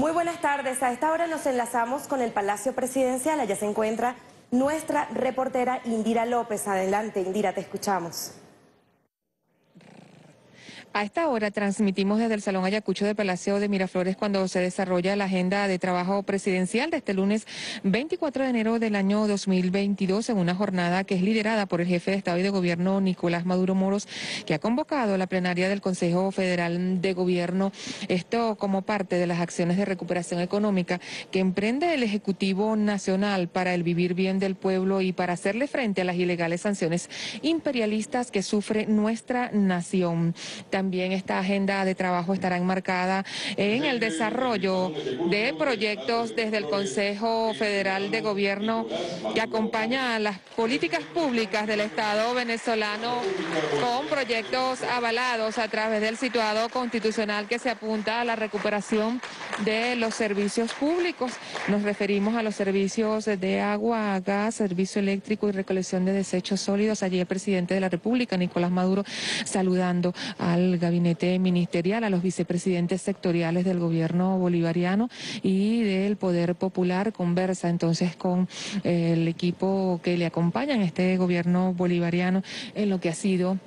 Muy buenas tardes. A esta hora nos enlazamos con el Palacio Presidencial. Allá se encuentra nuestra reportera Indira López. Adelante, Indira, te escuchamos. A esta hora transmitimos desde el Salón Ayacucho de Palacio de Miraflores cuando se desarrolla la agenda de trabajo presidencial de este lunes 24 de enero del año 2022 en una jornada que es liderada por el jefe de Estado y de Gobierno Nicolás Maduro Moros, que ha convocado la plenaria del Consejo Federal de Gobierno, esto como parte de las acciones de recuperación económica que emprende el Ejecutivo Nacional para el vivir bien del pueblo y para hacerle frente a las ilegales sanciones imperialistas que sufre nuestra nación. Esta agenda de trabajo estará enmarcada en el desarrollo de proyectos desde el Consejo Federal de Gobierno que acompaña a las políticas públicas del Estado venezolano con proyectos avalados a través del situado constitucional que se apunta a la recuperación de los servicios públicos. Nos referimos a los servicios de agua, gas, servicio eléctrico y recolección de desechos sólidos. Allí el presidente de la República, Nicolás Maduro, saludando al gabinete ministerial, a los vicepresidentes sectoriales del gobierno bolivariano y del Poder Popular. Conversa entonces con eh, el equipo que le acompaña en este gobierno bolivariano en lo que ha sido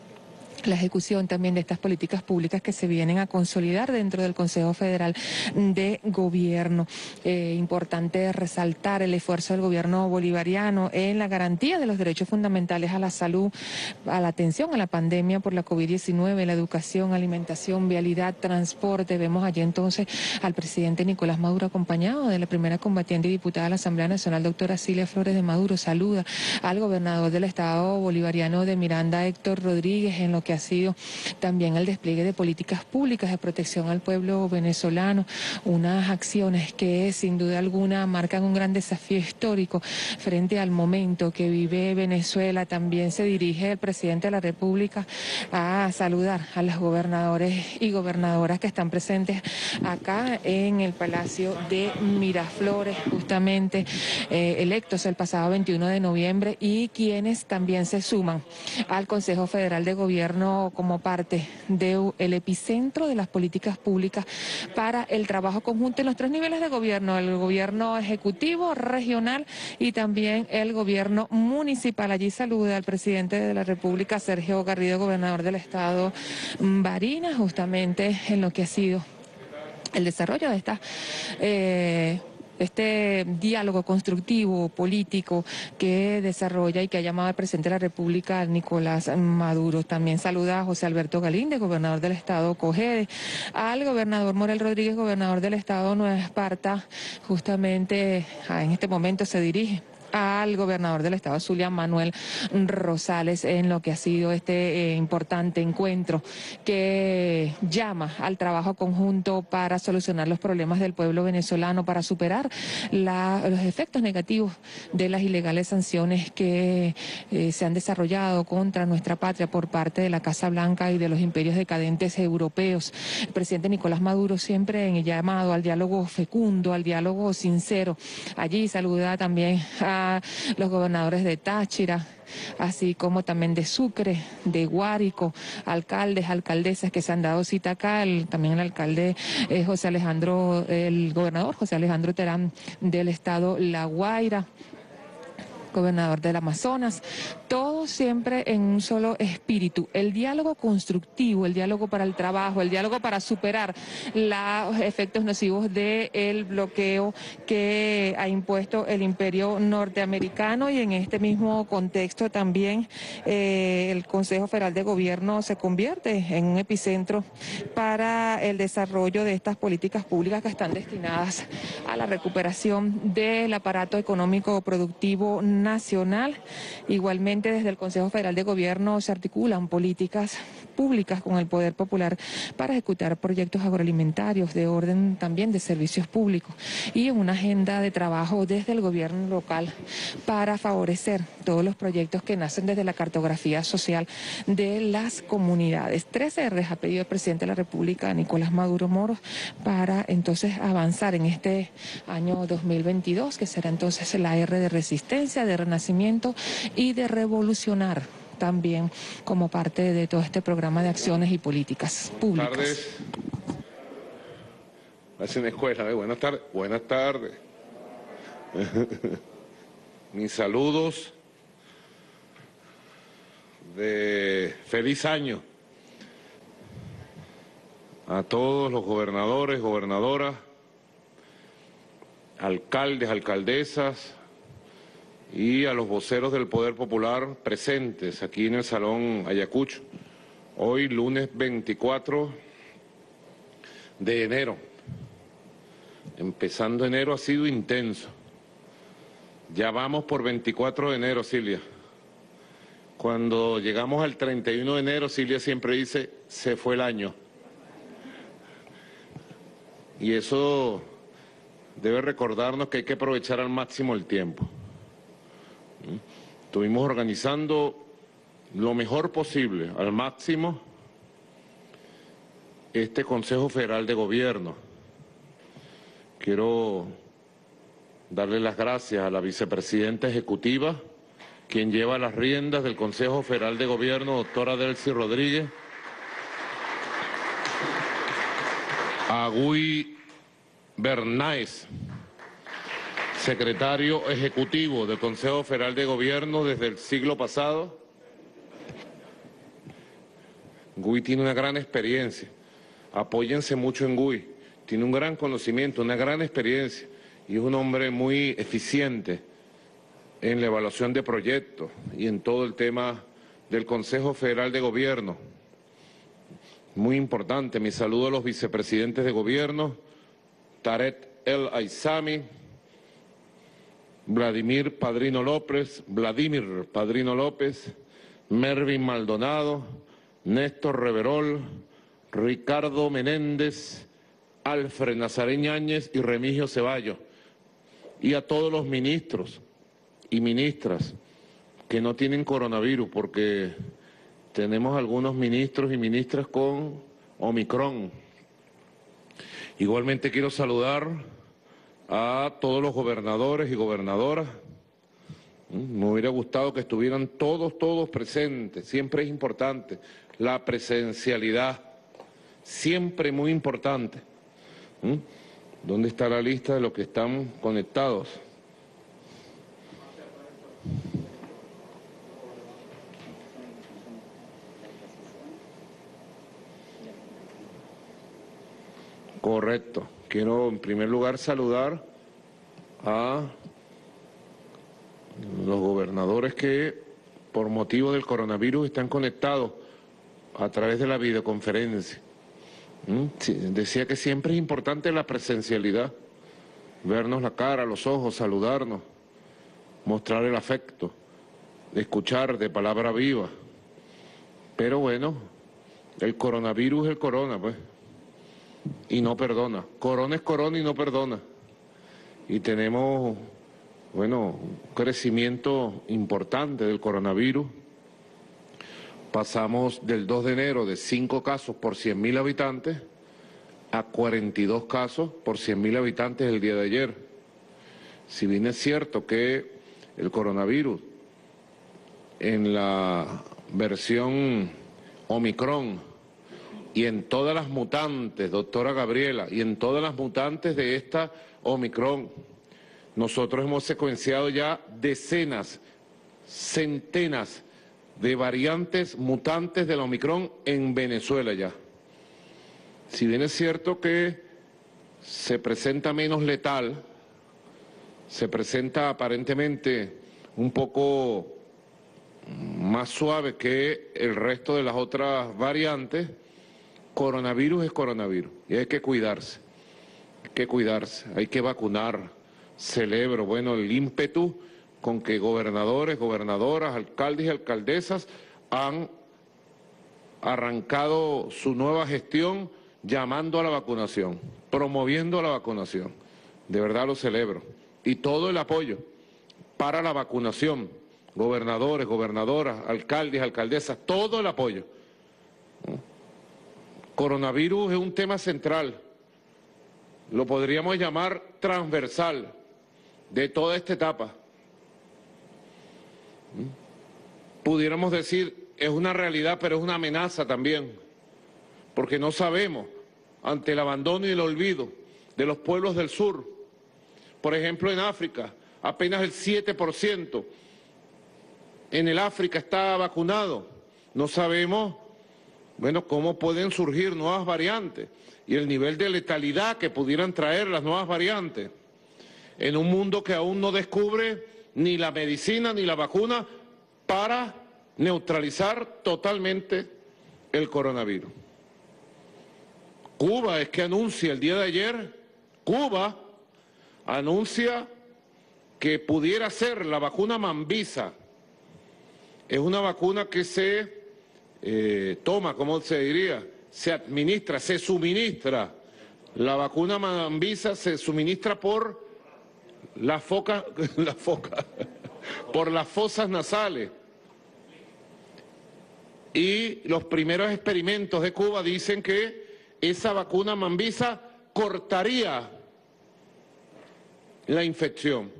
la ejecución también de estas políticas públicas que se vienen a consolidar dentro del Consejo Federal de Gobierno. Eh, importante resaltar el esfuerzo del gobierno bolivariano en la garantía de los derechos fundamentales a la salud, a la atención a la pandemia por la COVID-19, la educación, alimentación, vialidad, transporte. Vemos allí entonces al presidente Nicolás Maduro acompañado de la primera combatiente y diputada de la Asamblea Nacional, doctora Cilia Flores de Maduro. Saluda al gobernador del Estado bolivariano de Miranda, Héctor Rodríguez, en lo que ha sido también el despliegue de políticas públicas de protección al pueblo venezolano, unas acciones que sin duda alguna marcan un gran desafío histórico frente al momento que vive Venezuela. También se dirige el presidente de la República a saludar a los gobernadores y gobernadoras que están presentes acá en el Palacio de Miraflores, justamente eh, electos el pasado 21 de noviembre y quienes también se suman al Consejo Federal de Gobierno como parte del epicentro de las políticas públicas para el trabajo conjunto en los tres niveles de gobierno, el gobierno ejecutivo, regional y también el gobierno municipal. Allí saluda al presidente de la República, Sergio Garrido, gobernador del estado Barinas, justamente en lo que ha sido el desarrollo de esta eh, este diálogo constructivo político que desarrolla y que ha llamado al presidente de la República, Nicolás Maduro. También saluda a José Alberto Galíndez, gobernador del estado Cogede, al gobernador Morel Rodríguez, gobernador del estado Nueva Esparta, justamente en este momento se dirige al gobernador del estado Zulia, Manuel Rosales, en lo que ha sido este eh, importante encuentro que llama al trabajo conjunto para solucionar los problemas del pueblo venezolano, para superar los efectos negativos de las ilegales sanciones que eh, se han desarrollado contra nuestra patria por parte de la Casa Blanca y de los imperios decadentes europeos. El presidente Nicolás Maduro siempre en el llamado al diálogo fecundo, al diálogo sincero. Allí saluda también a los gobernadores de Táchira, así como también de Sucre, de Guárico, alcaldes, alcaldesas que se han dado cita acá, también el alcalde eh, José Alejandro, el gobernador José Alejandro Terán del estado La Guaira gobernador del Amazonas, todo siempre en un solo espíritu, el diálogo constructivo, el diálogo para el trabajo, el diálogo para superar los efectos nocivos del bloqueo que ha impuesto el imperio norteamericano. Y en este mismo contexto también eh, el Consejo Federal de Gobierno se convierte en un epicentro para el desarrollo de estas políticas públicas que están destinadas a la recuperación del aparato económico productivo nacional. Igualmente desde el Consejo Federal de Gobierno se articulan políticas públicas con el Poder Popular para ejecutar proyectos agroalimentarios de orden también de servicios públicos y en una agenda de trabajo desde el gobierno local para favorecer todos los proyectos que nacen desde la cartografía social de las comunidades. 13 R ha pedido el presidente de la República, Nicolás Maduro Moros, para entonces avanzar en este año 2022, que será entonces la R de resistencia, de renacimiento y de revolucionar también como parte de todo este programa de acciones y políticas públicas. Hace una escuela, ¿eh? buenas tardes. Buenas tardes. Mis saludos de feliz año a todos los gobernadores, gobernadoras, alcaldes, alcaldesas y a los voceros del Poder Popular presentes aquí en el Salón Ayacucho. Hoy, lunes 24 de enero. Empezando enero ha sido intenso. Ya vamos por 24 de enero, Silvia. Cuando llegamos al 31 de enero, Silvia siempre dice, se fue el año. Y eso debe recordarnos que hay que aprovechar al máximo el tiempo. Estuvimos organizando lo mejor posible, al máximo, este Consejo Federal de Gobierno. Quiero darle las gracias a la vicepresidenta ejecutiva, quien lleva las riendas del Consejo Federal de Gobierno, doctora Delcy Rodríguez, a Gui Bernáez, secretario ejecutivo del Consejo Federal de Gobierno desde el siglo pasado. Gui tiene una gran experiencia apóyense mucho en Gui. Tiene un gran conocimiento, una gran experiencia y es un hombre muy eficiente en la evaluación de proyectos y en todo el tema del Consejo Federal de Gobierno. Muy importante, mi saludo a los vicepresidentes de gobierno, Taret El Aizami, Vladimir Padrino López, Vladimir Padrino López, Mervin Maldonado, Néstor Reverol, Ricardo Menéndez, Alfred Nazarín Áñez y Remigio Ceballos. Y a todos los ministros y ministras que no tienen coronavirus, porque tenemos algunos ministros y ministras con Omicron. Igualmente quiero saludar a todos los gobernadores y gobernadoras. Mm, me hubiera gustado que estuvieran todos, todos presentes. Siempre es importante la presencialidad siempre muy importante. ¿Dónde está la lista de los que están conectados? Correcto. Quiero en primer lugar saludar a los gobernadores que por motivo del coronavirus están conectados a través de la videoconferencia. ¿Mm? decía que siempre es importante la presencialidad, vernos la cara, los ojos, saludarnos, mostrar el afecto, escuchar de palabra viva. Pero bueno, el coronavirus es el corona, pues, y no perdona. Corona es corona y no perdona. Y tenemos, bueno, un crecimiento importante del coronavirus pasamos del 2 de enero de 5 casos por 100.000 habitantes a 42 casos por 100.000 habitantes el día de ayer. Si bien es cierto que el coronavirus en la versión Omicron y en todas las mutantes, doctora Gabriela, y en todas las mutantes de esta Omicron, nosotros hemos secuenciado ya decenas, centenas de variantes mutantes del Omicron en Venezuela ya. Si bien es cierto que se presenta menos letal, se presenta aparentemente un poco más suave que el resto de las otras variantes, coronavirus es coronavirus y hay que cuidarse, hay que cuidarse, hay que vacunar. Celebro, bueno, el ímpetu con que gobernadores, gobernadoras, alcaldes y alcaldesas han arrancado su nueva gestión llamando a la vacunación, promoviendo la vacunación. De verdad lo celebro. Y todo el apoyo para la vacunación, gobernadores, gobernadoras, alcaldes, alcaldesas, todo el apoyo. Coronavirus es un tema central, lo podríamos llamar transversal de toda esta etapa pudiéramos decir, es una realidad, pero es una amenaza también, porque no sabemos, ante el abandono y el olvido, de los pueblos del sur. Por ejemplo, en África, apenas el 7% en el África está vacunado. No sabemos, bueno, cómo pueden surgir nuevas variantes y el nivel de letalidad que pudieran traer las nuevas variantes en un mundo que aún no descubre ni la medicina ni la vacuna para neutralizar totalmente el coronavirus. Cuba es que anuncia el día de ayer, Cuba anuncia que pudiera ser la vacuna Mambisa. Es una vacuna que se eh, toma, ¿cómo se diría? Se administra, se suministra. La vacuna Mambisa se suministra por la foca, la foca, por las fosas nasales. Y los primeros experimentos de Cuba dicen que esa vacuna Mambisa cortaría la infección,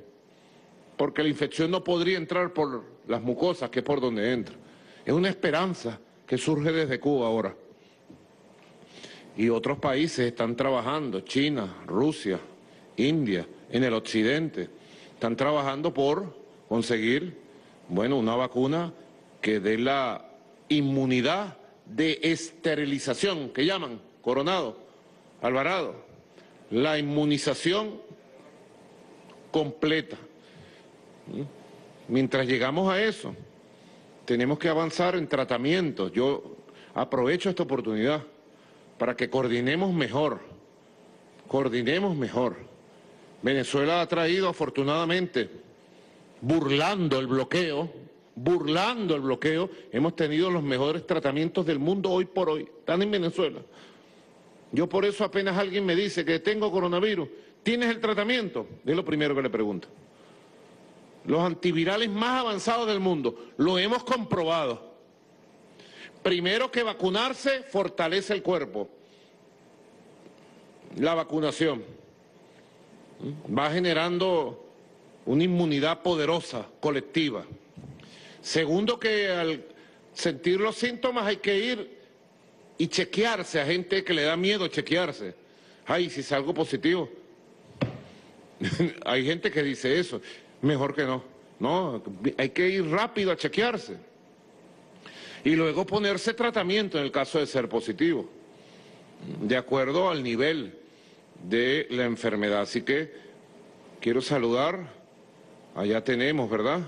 porque la infección no podría entrar por las mucosas, que es por donde entra. Es una esperanza que surge desde Cuba ahora. Y otros países están trabajando, China, Rusia, India, en el occidente, están trabajando por conseguir, bueno, una vacuna que dé la inmunidad de esterilización, que llaman, Coronado, Alvarado, la inmunización completa. Mientras llegamos a eso, tenemos que avanzar en tratamientos. Yo aprovecho esta oportunidad para que coordinemos mejor, coordinemos mejor. Venezuela ha traído afortunadamente, burlando el bloqueo, burlando el bloqueo, hemos tenido los mejores tratamientos del mundo hoy por hoy, están en Venezuela. Yo por eso apenas alguien me dice que tengo coronavirus, ¿tienes el tratamiento? Es lo primero que le pregunto. Los antivirales más avanzados del mundo, lo hemos comprobado. Primero que vacunarse fortalece el cuerpo. La vacunación va generando una inmunidad poderosa, colectiva. Segundo que al sentir los síntomas hay que ir y chequearse a gente que le da miedo chequearse. Ay, si salgo positivo. hay gente que dice eso. Mejor que no. No, hay que ir rápido a chequearse. Y luego ponerse tratamiento en el caso de ser positivo, de acuerdo al nivel de la enfermedad. Así que quiero saludar, allá tenemos, ¿verdad?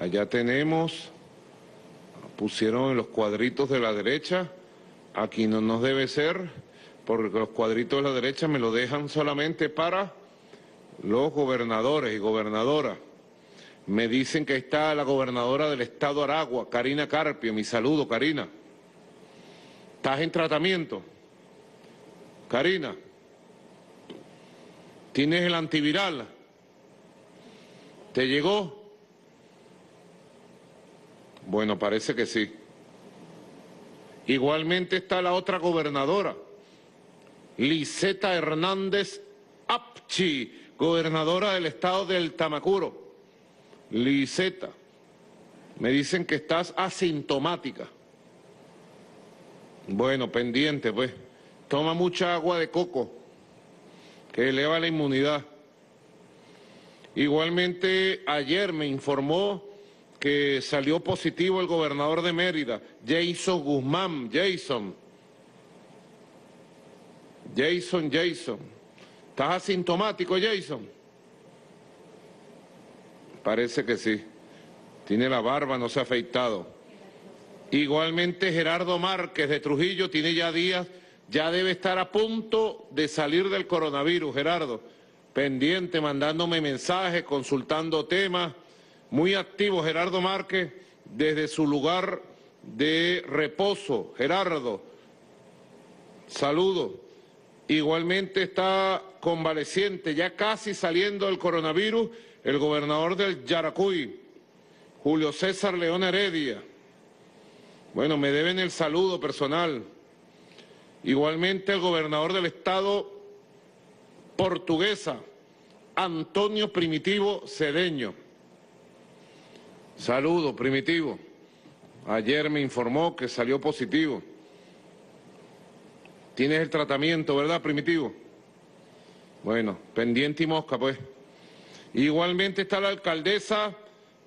Allá tenemos pusieron en los cuadritos de la derecha, aquí no nos debe ser, porque los cuadritos de la derecha me lo dejan solamente para los gobernadores y gobernadoras. Me dicen que está la gobernadora del estado Aragua, Karina Carpio, mi saludo, Karina. ¿Estás en tratamiento? Karina, ¿tienes el antiviral? ¿Te llegó? Bueno, parece que sí. Igualmente está la otra gobernadora, Liseta Hernández Apchi, gobernadora del estado del Tamacuro. Liseta, me dicen que estás asintomática. Bueno, pendiente, pues. Toma mucha agua de coco, que eleva la inmunidad. Igualmente, ayer me informó que salió positivo el gobernador de Mérida, Jason Guzmán, Jason. Jason, Jason. ¿Estás asintomático, Jason? Parece que sí. Tiene la barba, no se ha afeitado. Igualmente Gerardo Márquez de Trujillo tiene ya días, ya debe estar a punto de salir del coronavirus, Gerardo. Pendiente, mandándome mensajes, consultando temas muy activo Gerardo Márquez desde su lugar de reposo. Gerardo, saludo. Igualmente está convaleciente, ya casi saliendo del coronavirus, el gobernador del Yaracuy, Julio César León Heredia. Bueno, me deben el saludo personal. Igualmente el gobernador del estado portuguesa, Antonio Primitivo Cedeño. Saludo, Primitivo. Ayer me informó que salió positivo. Tienes el tratamiento, ¿verdad, Primitivo? Bueno, pendiente y mosca, pues. Igualmente está la alcaldesa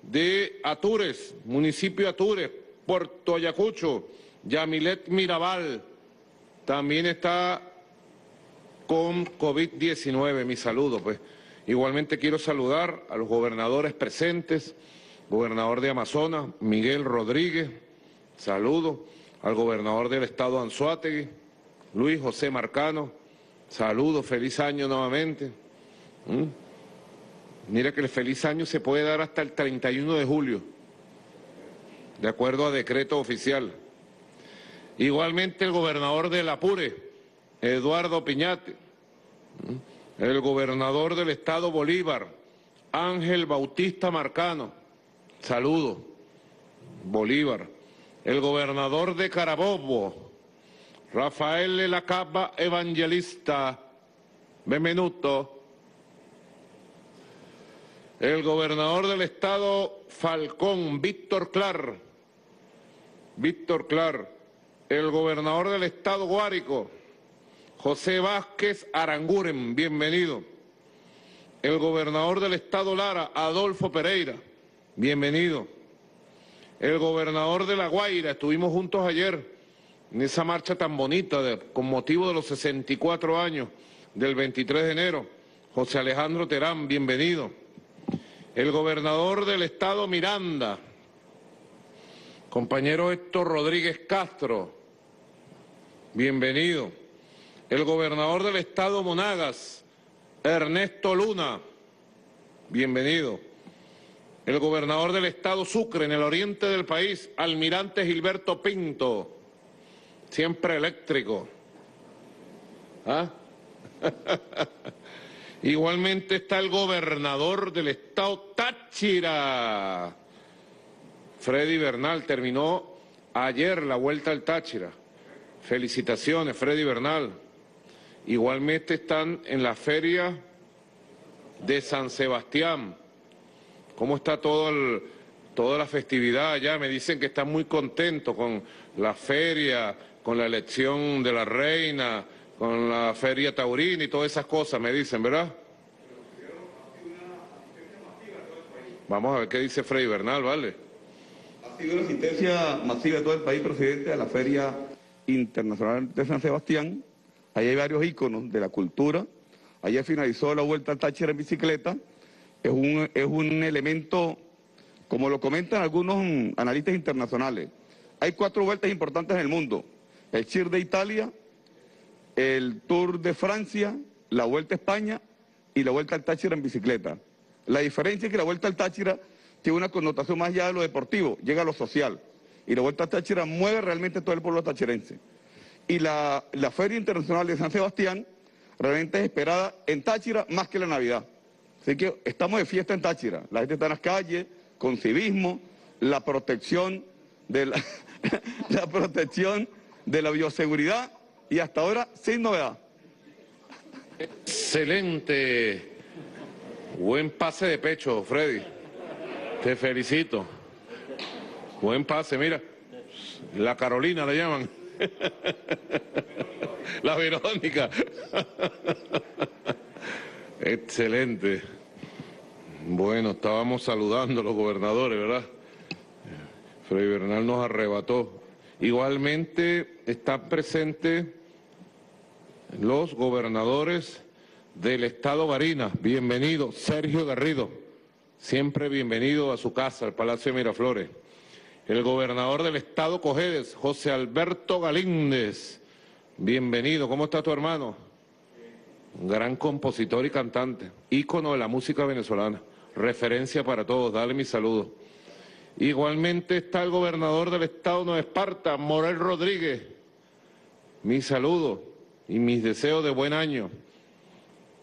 de Atures, municipio de Atures, Puerto Ayacucho, Yamilet Mirabal. También está con COVID-19, mi saludo, pues. Igualmente quiero saludar a los gobernadores presentes, gobernador de Amazonas, Miguel Rodríguez, saludo, al gobernador del estado Anzuategui, Luis José Marcano, saludo, feliz año nuevamente. ¿Mm? Mira que el feliz año se puede dar hasta el 31 de julio, de acuerdo a decreto oficial. Igualmente el gobernador del Apure, Eduardo Piñate, el gobernador del estado Bolívar, Ángel Bautista Marcano, saludo, Bolívar, el gobernador de Carabobo, Rafael de la Capa Evangelista, benvenuto, el gobernador del estado Falcón, Víctor Clar, Víctor Clar, el gobernador del estado Guárico, José Vázquez Aranguren, bienvenido. El gobernador del estado Lara, Adolfo Pereira, bienvenido. El gobernador de La Guaira, estuvimos juntos ayer en esa marcha tan bonita con motivo de los 64 años del 23 de enero. José Alejandro Terán, bienvenido el gobernador del estado Miranda, compañero Héctor Rodríguez Castro, bienvenido. El gobernador del estado Monagas, Ernesto Luna, bienvenido. El gobernador del estado Sucre, en el oriente del país, almirante Gilberto Pinto, siempre eléctrico. ¿Ah? Igualmente está el gobernador del estado Táchira. Freddy Bernal terminó ayer la vuelta al Táchira. Felicitaciones, Freddy Bernal. Igualmente están en la feria de San Sebastián. ¿Cómo está todo toda la festividad allá? Me dicen que están muy contentos con la feria, con la elección de la reina, con la feria taurina y todas esas cosas, me dicen, ¿verdad? Vamos a ver qué dice Freddy Bernal, ¿vale? Ha sido una asistencia masiva de todo el país, presidente, a la Feria Internacional de San Sebastián. Ahí hay varios íconos de la cultura. Ayer finalizó la vuelta al Táchira en bicicleta. Es un, es un elemento, como lo comentan algunos analistas internacionales, hay cuatro vueltas importantes en el mundo. El Chir de Italia, el Tour de Francia, la Vuelta a España y la Vuelta al Táchira en bicicleta. La diferencia es que la Vuelta al Táchira tiene una connotación más allá de lo deportivo, llega a lo social. Y la Vuelta al Táchira mueve realmente todo el pueblo tachirense. Y la, Feria Internacional de San Sebastián realmente es esperada en Táchira más que la Navidad. Así que estamos de fiesta en Táchira. La gente está en las calles, con civismo, la protección de la protección de la bioseguridad y hasta ahora sin novedad. Excelente. Buen pase de pecho, Freddy. Te felicito. Buen pase, mira. La Carolina le llaman. La Verónica. Excelente. Bueno, estábamos saludando a los gobernadores, ¿verdad? Freddy Bernal nos arrebató. Igualmente está presente los gobernadores del Estado Barinas. Bienvenido, Sergio Garrido. Siempre bienvenido a su casa, al Palacio de Miraflores. El gobernador del Estado Cojedes, José Alberto Galíndez. Bienvenido. ¿Cómo está tu hermano? Gran compositor y cantante, ícono de la música venezolana. Referencia para todos. Dale mi saludo. Igualmente está el gobernador del Estado Nueva Esparta, Morel Rodríguez. Mi saludo y mis deseos de buen año.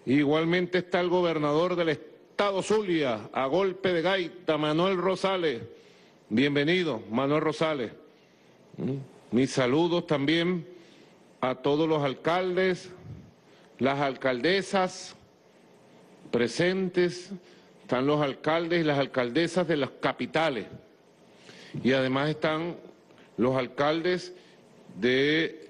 Igualmente está el gobernador del estado Zulia, a golpe de gaita, Manuel Rosales. Bienvenido, Manuel Rosales. ¿Mm? Mis saludos también a todos los alcaldes, las alcaldesas presentes, están los alcaldes y las alcaldesas de las capitales. Y además están los alcaldes de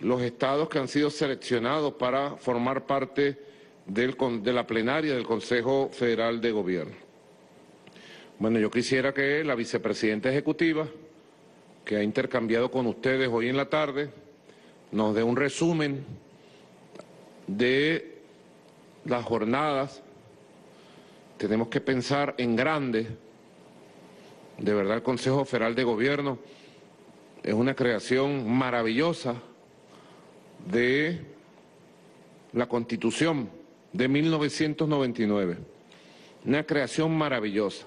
los estados que han sido seleccionados para formar parte del, de la plenaria del Consejo Federal de Gobierno. Bueno, yo quisiera que la vicepresidenta ejecutiva, que ha intercambiado con ustedes hoy en la tarde, nos dé un resumen de las jornadas. Tenemos que pensar en grande. De verdad, el Consejo Federal de Gobierno es una creación maravillosa de la Constitución de 1999. Una creación maravillosa.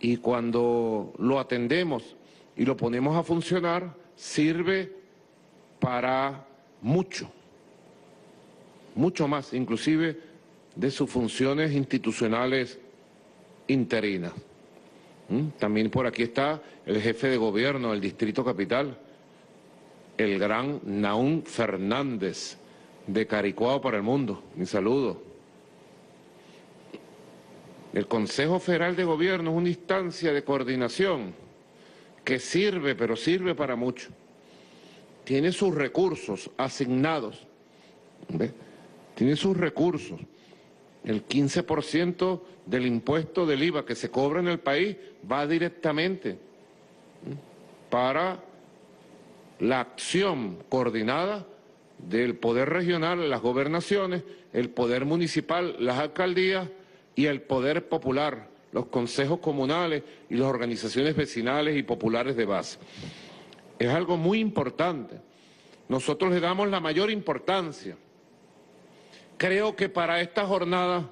Y cuando lo atendemos y lo ponemos a funcionar, sirve para mucho, mucho más, inclusive de sus funciones institucionales interinas. ¿Mm? También por aquí está el jefe de gobierno del Distrito Capital, el gran Naún Fernández, de Caricuao para el mundo. Mi saludo. El Consejo Federal de Gobierno es una instancia de coordinación que sirve, pero sirve para mucho. Tiene sus recursos asignados. Tiene sus recursos. El 15% del impuesto del IVA que se cobra en el país va directamente para la acción coordinada del poder regional, las gobernaciones, el poder municipal, las alcaldías y el poder popular, los consejos comunales y las organizaciones vecinales y populares de base. Es algo muy importante. Nosotros le damos la mayor importancia. Creo que para esta jornada,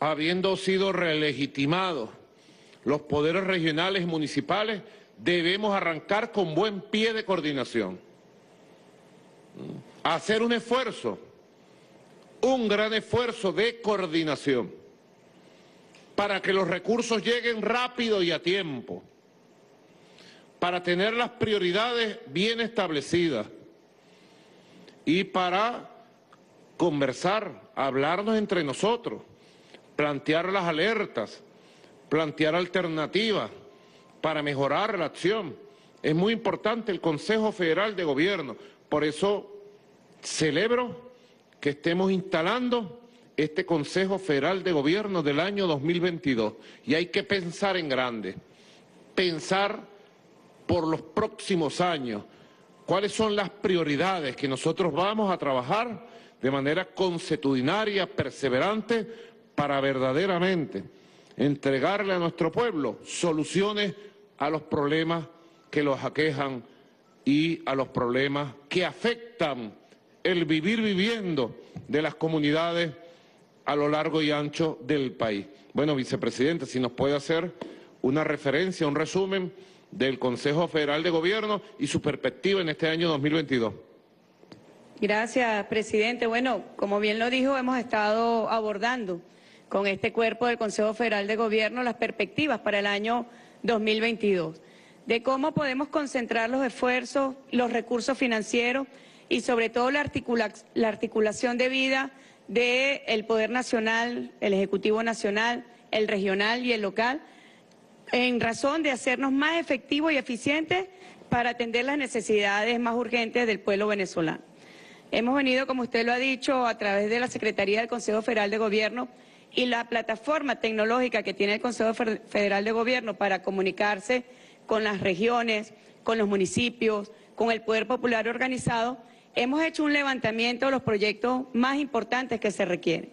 habiendo sido relegitimados los poderes regionales y municipales, debemos arrancar con buen pie de coordinación. Hacer un esfuerzo, un gran esfuerzo de coordinación para que los recursos lleguen rápido y a tiempo, para tener las prioridades bien establecidas y para conversar, hablarnos entre nosotros, plantear las alertas, plantear alternativas para mejorar la acción. Es muy importante el Consejo Federal de Gobierno, por eso celebro que estemos instalando este Consejo Federal de Gobierno del año 2022 y hay que pensar en grande, pensar por los próximos años. Cuáles son las prioridades que nosotros vamos a trabajar de manera consuetudinaria, perseverante, para verdaderamente entregarle a nuestro pueblo soluciones a los problemas que los aquejan y a los problemas que afectan el vivir viviendo de las comunidades a lo largo y ancho del país. Bueno, vicepresidente, si nos puede hacer una referencia, un resumen del Consejo Federal de Gobierno y su perspectiva en este año 2022. Gracias, presidente. Bueno, como bien lo dijo, hemos estado abordando con este cuerpo del Consejo Federal de Gobierno las perspectivas para el año 2022 de cómo podemos concentrar los esfuerzos, los recursos financieros y sobre todo la, articulación de vida del Poder Nacional, el Ejecutivo Nacional, el regional y el local, en razón de hacernos más efectivos y eficientes para atender las necesidades más urgentes del pueblo venezolano. Hemos venido, como usted lo ha dicho, a través de la Secretaría del Consejo Federal de Gobierno y la plataforma tecnológica que tiene el Consejo Federal de Gobierno para comunicarse con las regiones, con los municipios, con el Poder Popular organizado, hemos hecho un levantamiento de los proyectos más importantes que se requieren.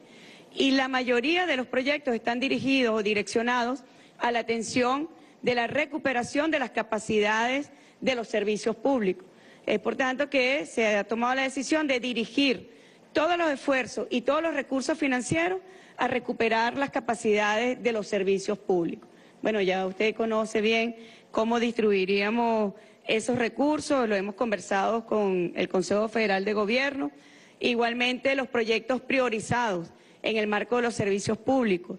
Y la mayoría de los proyectos están dirigidos o direccionados a la atención de la recuperación de las capacidades de los servicios públicos. Es por tanto que se ha tomado la decisión de dirigir todos los esfuerzos y todos los recursos financieros a recuperar las capacidades de los servicios públicos. Bueno, ya usted conoce bien cómo distribuiríamos esos recursos, lo hemos conversado con el Consejo Federal de Gobierno, igualmente los proyectos priorizados en el marco de los servicios públicos.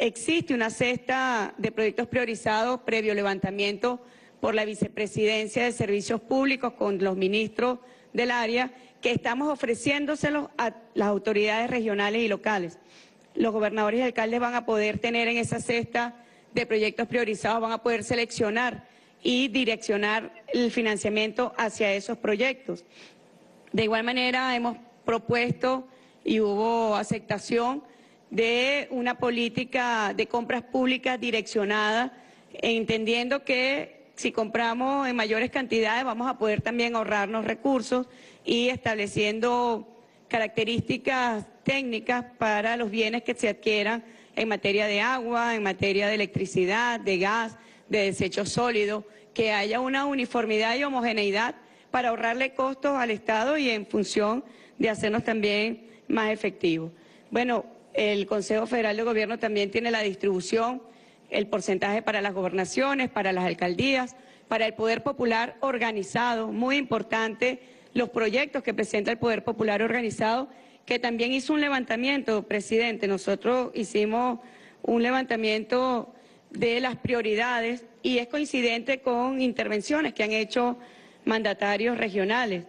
Existe una cesta de proyectos priorizados previo levantamiento por la Vicepresidencia de Servicios Públicos con los ministros del área que estamos ofreciéndoselos a las autoridades regionales y locales. Los gobernadores y alcaldes van a poder tener en esa cesta de proyectos priorizados van a poder seleccionar y direccionar el financiamiento hacia esos proyectos. De igual manera, hemos propuesto y hubo aceptación de una política de compras públicas direccionada, entendiendo que si compramos en mayores cantidades vamos a poder también ahorrarnos recursos y estableciendo características técnicas para los bienes que se adquieran en materia de agua, en materia de electricidad, de gas, de desechos sólidos, que haya una uniformidad y homogeneidad para ahorrarle costos al Estado y en función de hacernos también más efectivos. Bueno, el Consejo Federal de Gobierno también tiene la distribución, el porcentaje para las gobernaciones, para las alcaldías, para el Poder Popular organizado, muy importante los proyectos que presenta el Poder Popular organizado, que también hizo un levantamiento, presidente. Nosotros hicimos un levantamiento de las prioridades y es coincidente con intervenciones que han hecho mandatarios regionales.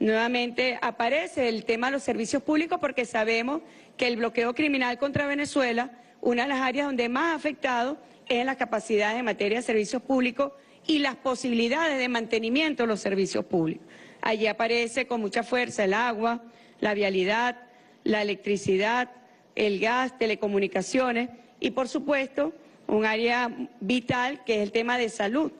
Nuevamente aparece el tema de los servicios públicos porque sabemos que el bloqueo criminal contra Venezuela, una de las áreas donde más ha afectado es la capacidad en materia de servicios públicos y las posibilidades de mantenimiento de los servicios públicos. Allí aparece con mucha fuerza el agua, la vialidad, la electricidad, el gas, telecomunicaciones y, por supuesto, un área vital que es el tema de salud.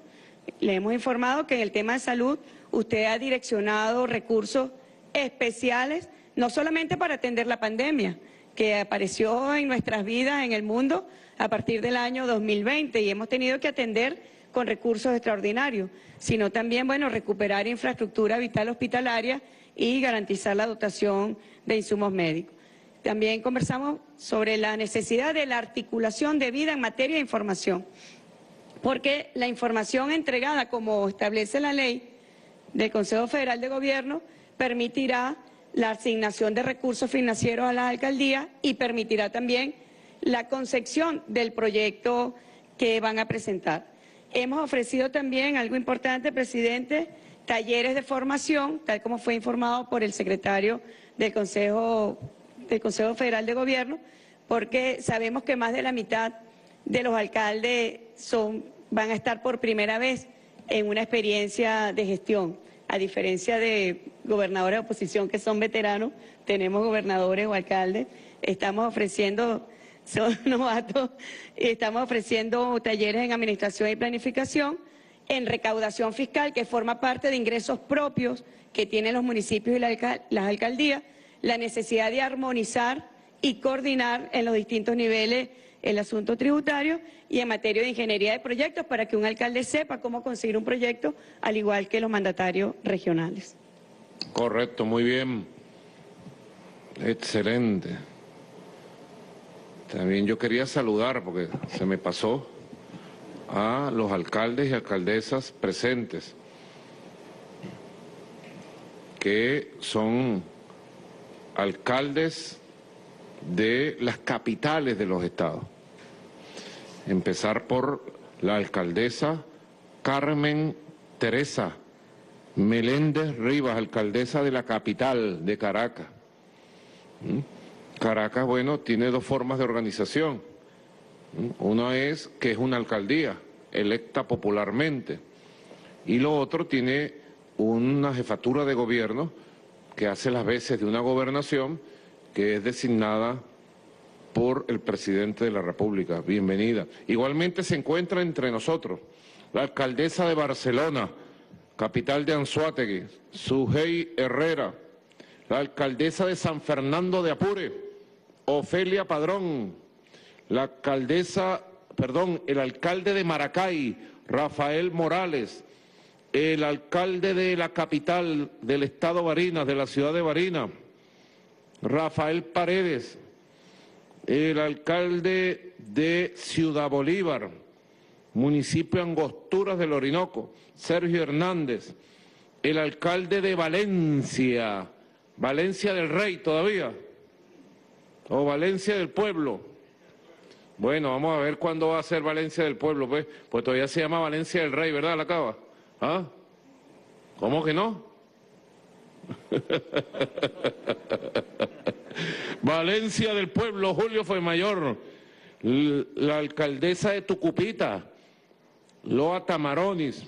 Le hemos informado que en el tema de salud usted ha direccionado recursos especiales, no solamente para atender la pandemia, que apareció en nuestras vidas, en el mundo, a partir del año 2020 y hemos tenido que atender con recursos extraordinarios, sino también, bueno, recuperar infraestructura vital hospitalaria y garantizar la dotación de insumos médicos. También conversamos sobre la necesidad de la articulación de vida en materia de información, porque la información entregada, como establece la ley del Consejo Federal de Gobierno, permitirá la asignación de recursos financieros a las alcaldías y permitirá también la concepción del proyecto que van a presentar. Hemos ofrecido también algo importante, presidente, talleres de formación, tal como fue informado por el secretario del Consejo, del Consejo Federal de Gobierno, porque sabemos que más de la mitad de los alcaldes son, van a estar por primera vez en una experiencia de gestión. A diferencia de gobernadores de oposición que son veteranos, tenemos gobernadores o alcaldes, estamos ofreciendo son novatos, estamos ofreciendo talleres en administración y planificación, en recaudación fiscal, que forma parte de ingresos propios que tienen los municipios y las alcaldías, la necesidad de armonizar y coordinar en los distintos niveles el asunto tributario y en materia de ingeniería de proyectos para que un alcalde sepa cómo conseguir un proyecto, al igual que los mandatarios regionales. Correcto, muy bien. Excelente. También yo quería saludar, porque se me pasó, a los alcaldes y alcaldesas presentes, que son alcaldes de las capitales de los estados. Empezar por la alcaldesa Carmen Teresa Meléndez Rivas, alcaldesa de la capital de Caracas. ¿Mm? Caracas, bueno, tiene dos formas de organización. Una es que es una alcaldía electa popularmente y lo otro tiene una jefatura de gobierno que hace las veces de una gobernación que es designada por el presidente de la República. Bienvenida. Igualmente se encuentra entre nosotros la alcaldesa de Barcelona, capital de Anzuategui, Sujei Herrera, la alcaldesa de San Fernando de Apure, Ofelia Padrón, la alcaldesa, perdón, el alcalde de Maracay, Rafael Morales, el alcalde de la capital del estado Barinas, de la ciudad de Barinas, Rafael Paredes, el alcalde de Ciudad Bolívar, municipio Angosturas del Orinoco, Sergio Hernández, el alcalde de Valencia, Valencia del Rey todavía, o Valencia del Pueblo. Bueno, vamos a ver cuándo va a ser Valencia del Pueblo, pues, pues todavía se llama Valencia del Rey, ¿verdad, la cava? ¿Ah? ¿Cómo que no? Valencia del Pueblo, Julio fue mayor, la alcaldesa de Tucupita, Loa Tamaronis,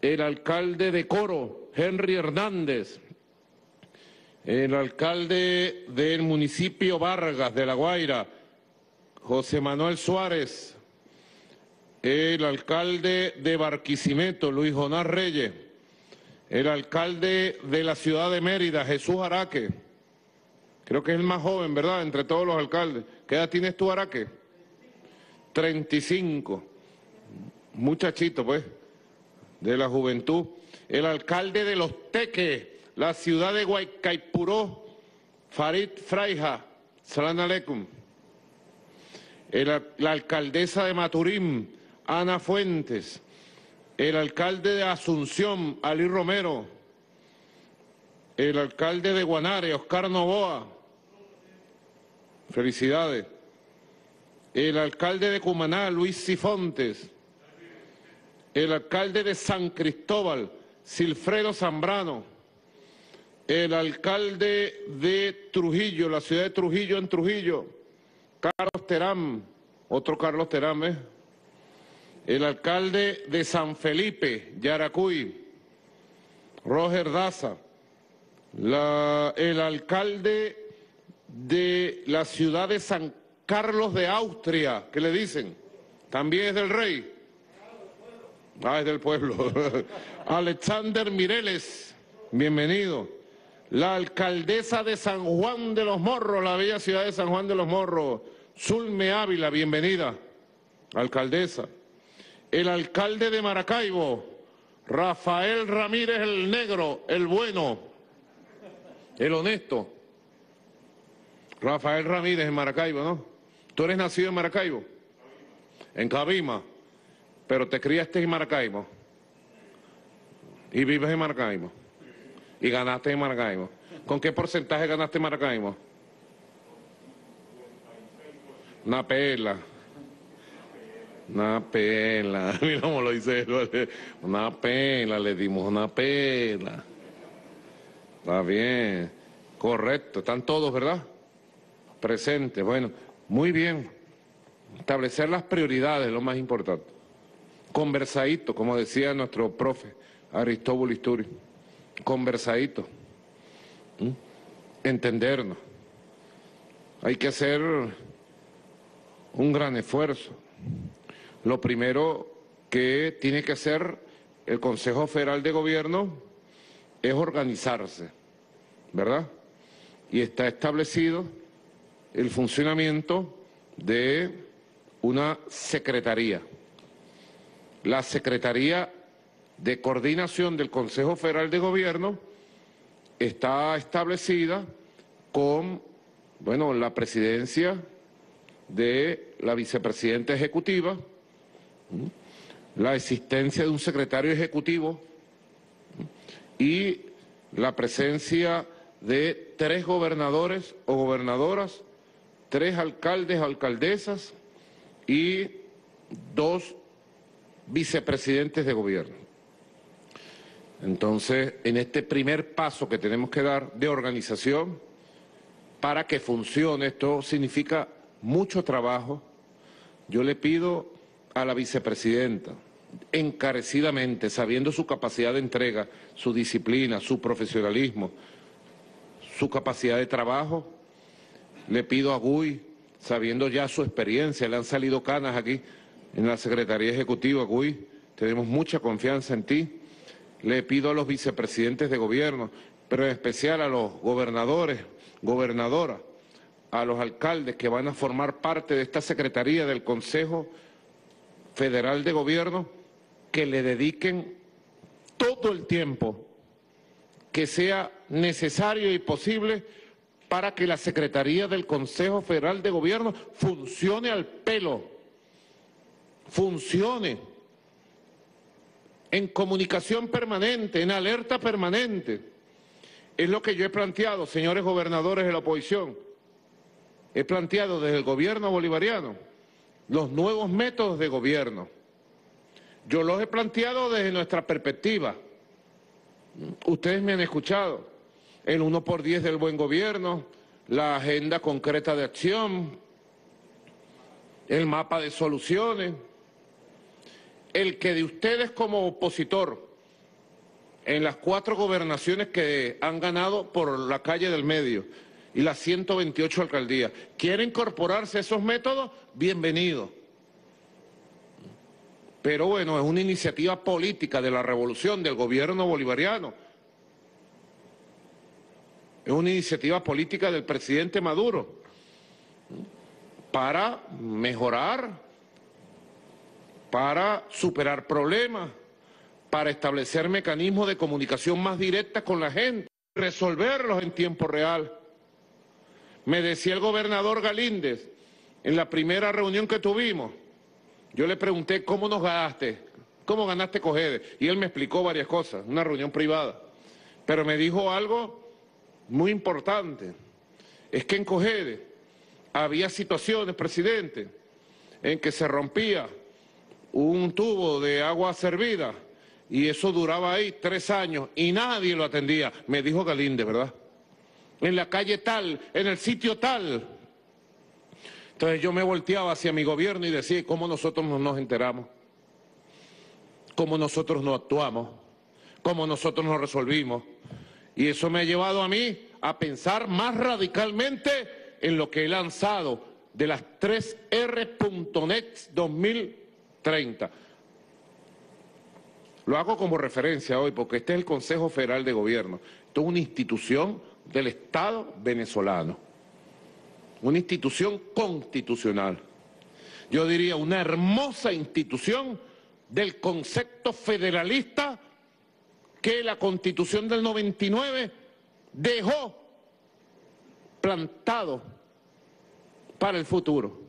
el alcalde de Coro, Henry Hernández, el alcalde del municipio Vargas de La Guaira, José Manuel Suárez, el alcalde de Barquisimeto, Luis Jonás Reyes, el alcalde de la ciudad de Mérida, Jesús Araque, creo que es el más joven, ¿verdad?, entre todos los alcaldes. ¿Qué edad tienes tú, Araque? 35, muchachito, pues, de la juventud. El alcalde de Los Teques, la ciudad de Guaycaipuró, Farid Fraija, Salam Aleikum. la alcaldesa de Maturín, Ana Fuentes. El alcalde de Asunción, Ali Romero. El alcalde de Guanare, Oscar Novoa. Felicidades. El alcalde de Cumaná, Luis Sifontes. El alcalde de San Cristóbal, Silfredo Zambrano el alcalde de Trujillo, la ciudad de Trujillo en Trujillo, Carlos Terán, otro Carlos Terán, ¿eh? El alcalde de San Felipe, Yaracuy, Roger Daza, el alcalde de la ciudad de San Carlos de Austria, ¿qué le dicen? También es del rey. Ah, es del pueblo. Alexander Mireles, bienvenido la alcaldesa de San Juan de los Morros, la bella ciudad de San Juan de los Morros, Zulme Ávila, bienvenida, alcaldesa. El alcalde de Maracaibo, Rafael Ramírez el Negro, el bueno, el honesto. Rafael Ramírez en Maracaibo, ¿no? Tú eres nacido en Maracaibo, en Cabima, pero te criaste en Maracaibo y vives en Maracaibo y ganaste en Maracaibo. ¿Con qué porcentaje ganaste en Maracaibo? Una pela. Una pela. Mira cómo lo dice Una pela, le dimos una pela. Está bien. Correcto. Están todos, ¿verdad? Presentes. Bueno, muy bien. Establecer las prioridades es lo más importante. Conversadito, como decía nuestro profe Aristóbulo Isturi conversadito, entendernos. Hay que hacer un gran esfuerzo. Lo primero que tiene que hacer el Consejo Federal de Gobierno es organizarse, ¿verdad? Y está establecido el funcionamiento de una secretaría. La Secretaría de coordinación del Consejo Federal de Gobierno está establecida con, bueno, la presidencia de la vicepresidenta ejecutiva, la existencia de un secretario ejecutivo y la presencia de tres gobernadores o gobernadoras, tres alcaldes o alcaldesas y dos vicepresidentes de gobierno. Entonces, en este primer paso que tenemos que dar de organización, para que funcione, esto significa mucho trabajo, yo le pido a la vicepresidenta, encarecidamente, sabiendo su capacidad de entrega, su disciplina, su profesionalismo, su capacidad de trabajo, le pido a Gui, sabiendo ya su experiencia, le han salido canas aquí en la Secretaría Ejecutiva, Gui, tenemos mucha confianza en ti, le pido a los vicepresidentes de gobierno, pero en especial a los gobernadores, gobernadoras, a los alcaldes que van a formar parte de esta Secretaría del Consejo Federal de Gobierno, que le dediquen todo el tiempo que sea necesario y posible para que la Secretaría del Consejo Federal de Gobierno funcione al pelo, funcione en comunicación permanente, en alerta permanente. Es lo que yo he planteado, señores gobernadores de la oposición. He planteado desde el gobierno bolivariano los nuevos métodos de gobierno. Yo los he planteado desde nuestra perspectiva. Ustedes me han escuchado. El 1 por 10 del buen gobierno, la agenda concreta de acción, el mapa de soluciones el que de ustedes como opositor en las cuatro gobernaciones que han ganado por la calle del medio y las 128 alcaldías. ¿Quiere incorporarse a esos métodos? Bienvenido. Pero bueno, es una iniciativa política de la revolución del gobierno bolivariano. Es una iniciativa política del presidente Maduro para mejorar, para superar problemas, para establecer mecanismos de comunicación más directa con la gente, resolverlos en tiempo real. Me decía el gobernador Galíndez en la primera reunión que tuvimos, yo le pregunté cómo nos ganaste, cómo ganaste Cogede, y él me explicó varias cosas, una reunión privada, pero me dijo algo muy importante, es que en Cogede había situaciones, presidente, en que se rompía un tubo de agua servida y eso duraba ahí tres años y nadie lo atendía, me dijo Galíndez, ¿verdad? En la calle tal, en el sitio tal. Entonces yo me volteaba hacia mi gobierno y decía, ¿cómo nosotros no nos enteramos? ¿Cómo nosotros no actuamos? ¿Cómo nosotros nos resolvimos? Y eso me ha llevado a mí a pensar más radicalmente en lo que he lanzado de las 3R.net 2030. Lo hago como referencia hoy porque este es el Consejo Federal de Gobierno. Esto es una institución del Estado venezolano, una institución constitucional. Yo diría una hermosa institución del concepto federalista que la Constitución del 99 dejó plantado para el futuro.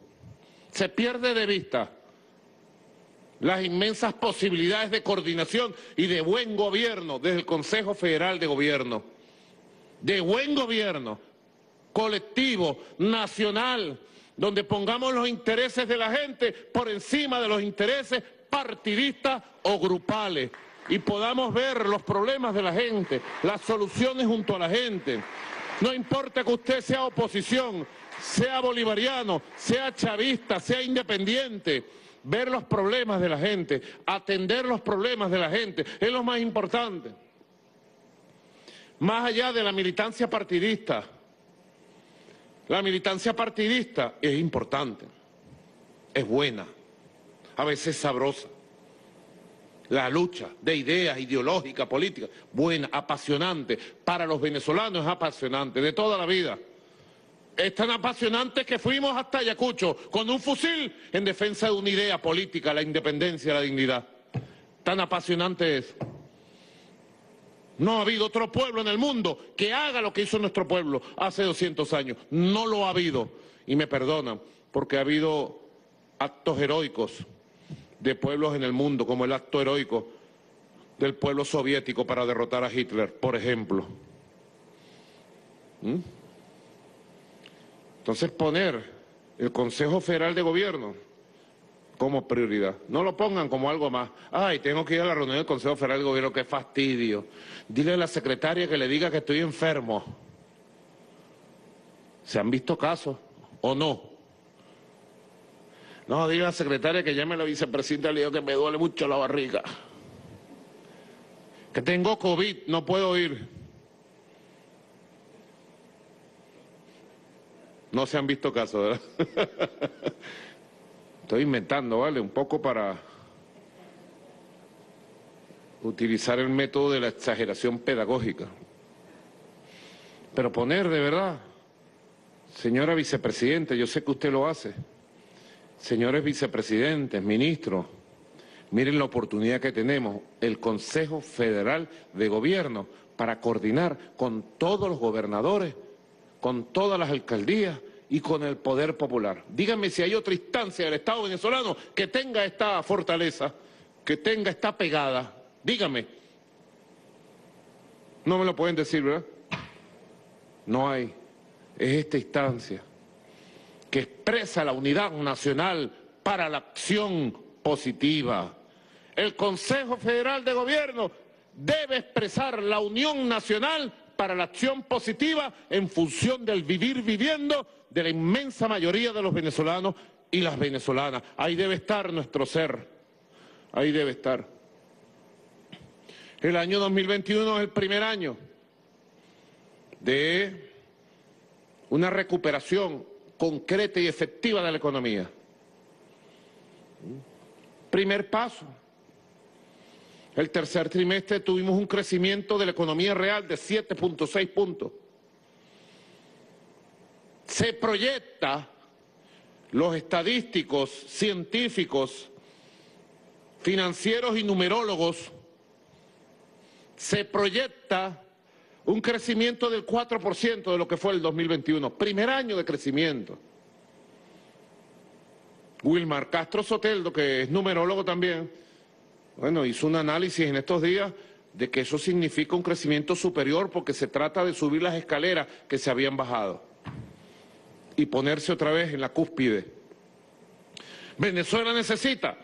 Se pierde de vista las inmensas posibilidades de coordinación y de buen gobierno desde el Consejo Federal de Gobierno, de buen gobierno colectivo, nacional, donde pongamos los intereses de la gente por encima de los intereses partidistas o grupales y podamos ver los problemas de la gente, las soluciones junto a la gente. No importa que usted sea oposición, sea bolivariano, sea chavista, sea independiente, ver los problemas de la gente, atender los problemas de la gente, es lo más importante. Más allá de la militancia partidista, la militancia partidista es importante, es buena, a veces sabrosa la lucha de ideas ideológica, política, buena, apasionante. Para los venezolanos es apasionante, de toda la vida. Es tan apasionante que fuimos hasta Ayacucho con un fusil en defensa de una idea política, la independencia, la dignidad. Tan apasionante es. No ha habido otro pueblo en el mundo que haga lo que hizo nuestro pueblo hace 200 años. No lo ha habido. Y me perdonan, porque ha habido actos heroicos de pueblos en el mundo, como el acto heroico del pueblo soviético para derrotar a Hitler, por ejemplo. ¿Mm? Entonces poner el Consejo Federal de Gobierno como prioridad. No lo pongan como algo más. Ay, tengo que ir a la reunión del Consejo Federal de Gobierno, qué fastidio. Dile a la secretaria que le diga que estoy enfermo. ¿Se han visto casos o no? No, diga a la secretaria que llame a la vicepresidenta le digo que me duele mucho la barriga. Que tengo COVID, no puedo ir. No se han visto casos, ¿verdad? Estoy inventando, ¿vale? Un poco para utilizar el método de la exageración pedagógica. Pero poner de verdad, señora vicepresidenta, yo sé que usted lo hace. Señores vicepresidentes, ministros, miren la oportunidad que tenemos, el Consejo Federal de Gobierno, para coordinar con todos los gobernadores, con todas las alcaldías y con el poder popular. Díganme si hay otra instancia del Estado venezolano que tenga esta fortaleza, que tenga esta pegada. Díganme. No me lo pueden decir, ¿verdad? No hay. Es esta instancia que expresa la unidad nacional para la acción positiva. El Consejo Federal de Gobierno debe expresar la unión nacional para la acción positiva en función del vivir viviendo de la inmensa mayoría de los venezolanos y las venezolanas. Ahí debe estar nuestro ser, ahí debe estar. El año 2021 es el primer año de una recuperación concreta y efectiva de la economía. Primer paso. El tercer trimestre tuvimos un crecimiento de la economía real de 7.6 puntos. Se proyecta, los estadísticos, científicos, financieros y numerólogos, se proyecta un crecimiento del 4% de lo que fue el 2021. Primer año de crecimiento. Wilmar Castro Soteldo, que es numerólogo también, bueno, hizo un análisis en estos días de que eso significa un crecimiento superior porque se trata de subir las escaleras que se habían bajado y ponerse otra vez en la cúspide. Venezuela necesita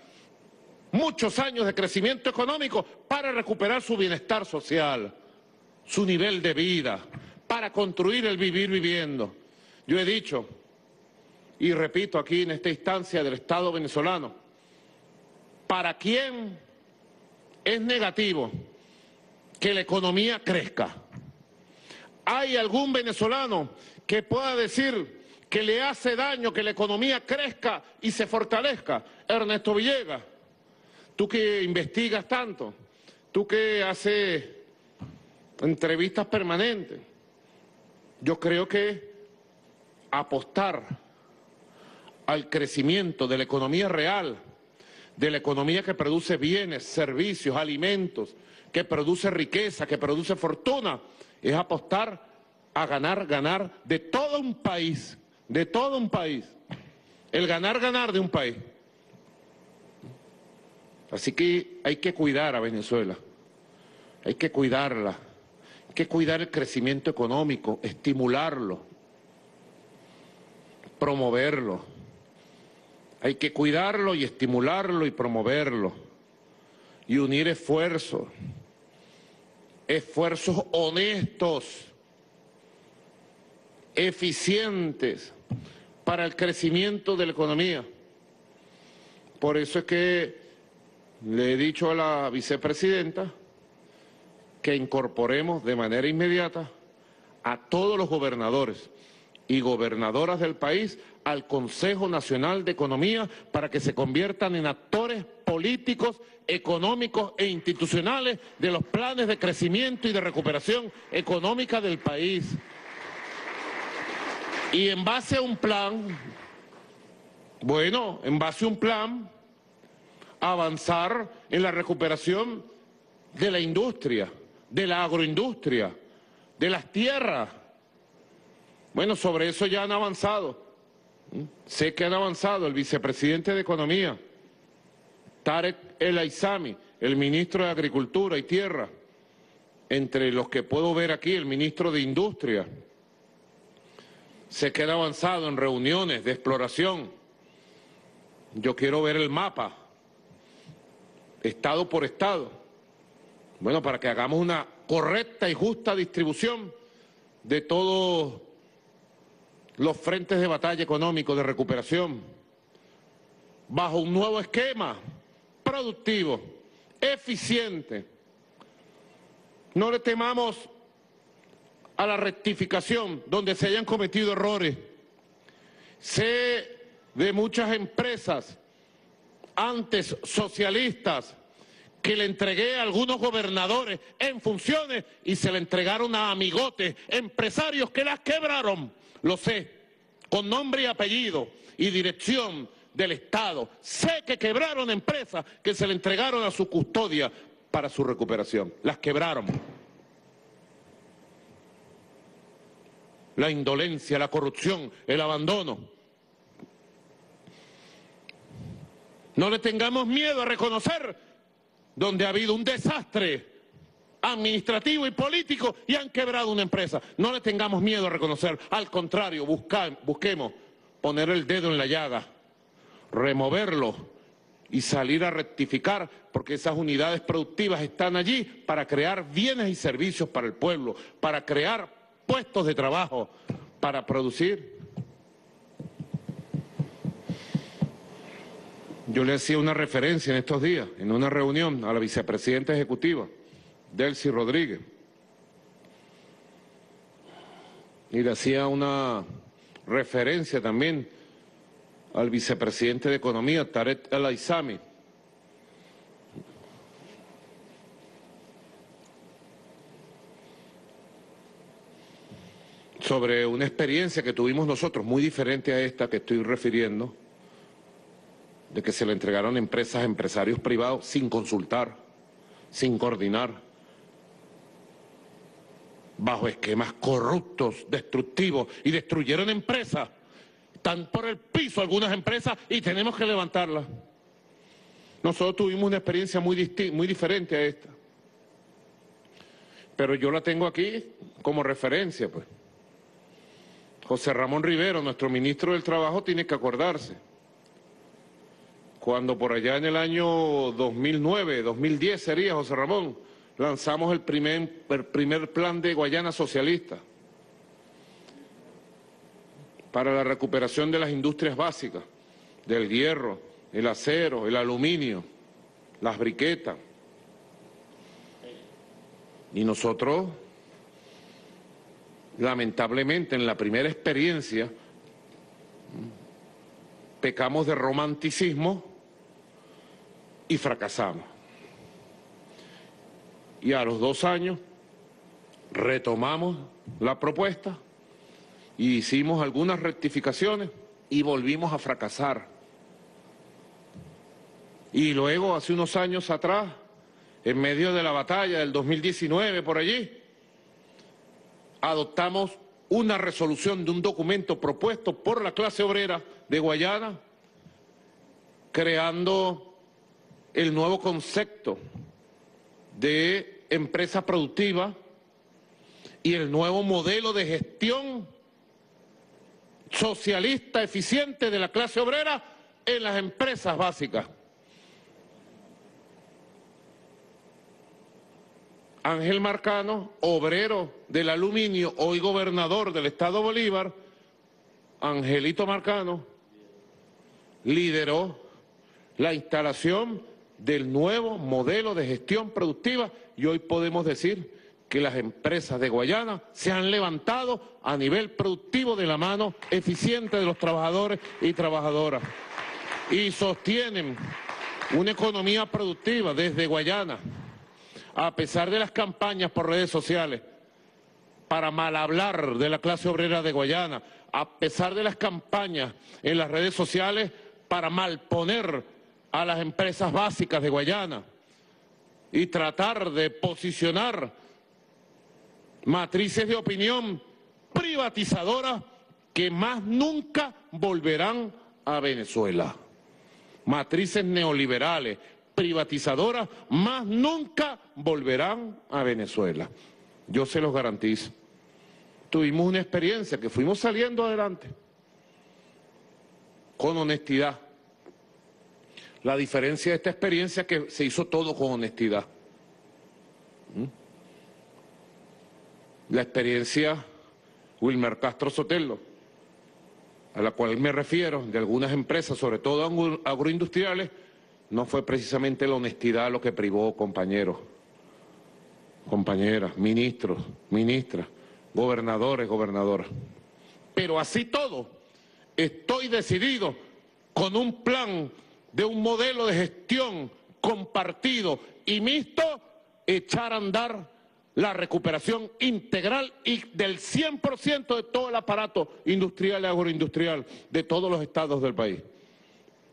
muchos años de crecimiento económico para recuperar su bienestar social, su nivel de vida, para construir el vivir viviendo. Yo he dicho, y repito aquí en esta instancia del Estado venezolano, ¿para quién es negativo que la economía crezca? ¿Hay algún venezolano que pueda decir que le hace daño que la economía crezca y se fortalezca? Ernesto Villegas, tú que investigas tanto, tú que haces entrevistas permanentes, yo creo que apostar al crecimiento de la economía real, de la economía que produce bienes, servicios, alimentos, que produce riqueza, que produce fortuna, es apostar a ganar, ganar de todo un país, de todo un país. El ganar, ganar de un país. Así que hay que cuidar a Venezuela, hay que cuidarla, hay que cuidar el crecimiento económico, estimularlo, promoverlo. Hay que cuidarlo y estimularlo y promoverlo y unir esfuerzos, esfuerzos honestos, eficientes para el crecimiento de la economía. Por eso es que le he dicho a la vicepresidenta que incorporemos de manera inmediata a todos los gobernadores y gobernadoras del país al Consejo Nacional de Economía para que se conviertan en actores políticos, económicos e institucionales de los planes de crecimiento y de recuperación económica del país. Y en base a un plan, bueno, en base a un plan, avanzar en la recuperación de la industria, de la agroindustria, de las tierras. Bueno, sobre eso ya han avanzado. Sé que han avanzado el vicepresidente de Economía, Tarek El Aizami, el ministro de Agricultura y Tierra, entre los que puedo ver aquí el ministro de Industria. Sé que han avanzado en reuniones de exploración. Yo quiero ver el mapa, estado por estado. Bueno, para que hagamos una correcta y justa distribución de todo los frentes de batalla económico de recuperación bajo un nuevo esquema productivo, eficiente. No le temamos a la rectificación donde se hayan cometido errores. Sé de muchas empresas antes socialistas que le entregué a algunos gobernadores en funciones y se le entregaron a amigotes, empresarios que las quebraron lo sé, con nombre y apellido y dirección del Estado. Sé que quebraron empresas que se le entregaron a su custodia para su recuperación. Las quebraron. La indolencia, la corrupción, el abandono. No le tengamos miedo a reconocer donde ha habido un desastre administrativo y político y han quebrado una empresa. No le tengamos miedo a reconocer, al contrario, busquemos poner el dedo en la llaga, removerlo y salir a rectificar, porque esas unidades productivas están allí para crear bienes y servicios para el pueblo, para crear puestos de trabajo, para producir. Yo le hacía una referencia en estos días, en una reunión, a la vicepresidenta ejecutiva Delcy Rodríguez. Y le hacía una referencia también al vicepresidente de Economía, Tarek El Aizami. sobre una experiencia que tuvimos nosotros, muy diferente a esta que estoy refiriendo, de que se le entregaron empresas a empresarios privados sin consultar, sin coordinar, bajo esquemas corruptos, destructivos, y destruyeron empresas. Están por el piso algunas empresas y tenemos que levantarlas. Nosotros tuvimos una experiencia muy, muy diferente a esta. Pero yo la tengo aquí como referencia, pues. José Ramón Rivero, nuestro ministro del Trabajo, tiene que acordarse. Cuando por allá en el año 2009, 2010 sería, José Ramón, lanzamos el primer, primer plan de Guayana Socialista para la recuperación de las industrias básicas, del hierro, el acero, el aluminio, las briquetas. Y nosotros lamentablemente en la primera experiencia pecamos de romanticismo y fracasamos. Y a los dos años retomamos la propuesta y hicimos algunas rectificaciones y volvimos a fracasar. Y luego, hace unos años atrás, en medio de la batalla del 2019 por allí, adoptamos una resolución de un documento propuesto por la clase obrera de Guayana, creando el nuevo concepto de empresa productiva y el nuevo modelo de gestión socialista eficiente de la clase obrera en las empresas básicas. Ángel Marcano, obrero del aluminio, hoy gobernador del Estado Bolívar, Angelito Marcano, lideró la instalación del nuevo modelo de gestión productiva y hoy podemos decir que las empresas de Guayana se han levantado a nivel productivo de la mano eficiente de los trabajadores y trabajadoras y sostienen una economía productiva desde Guayana a pesar de las campañas por redes sociales para mal hablar de la clase obrera de Guayana, a pesar de las campañas en las redes sociales para malponer a las empresas básicas de Guayana y tratar de posicionar matrices de opinión privatizadoras que más nunca volverán a Venezuela. Matrices neoliberales, privatizadoras más nunca volverán a Venezuela. Yo se los garantizo. Tuvimos una experiencia que fuimos saliendo adelante con honestidad. La diferencia de esta experiencia es que se hizo todo con honestidad. ¿Mm? La experiencia Wilmer Castro Sotelo, a la cual me refiero, de algunas empresas, sobre todo agroindustriales, no fue precisamente la honestidad lo que privó compañeros, compañeras, ministros, ministras, gobernadores, gobernadoras. Pero así todo, estoy decidido con un plan de un modelo de gestión compartido y mixto, echar a andar la recuperación integral y del 100% de todo el aparato industrial y agroindustrial de todos los estados del país.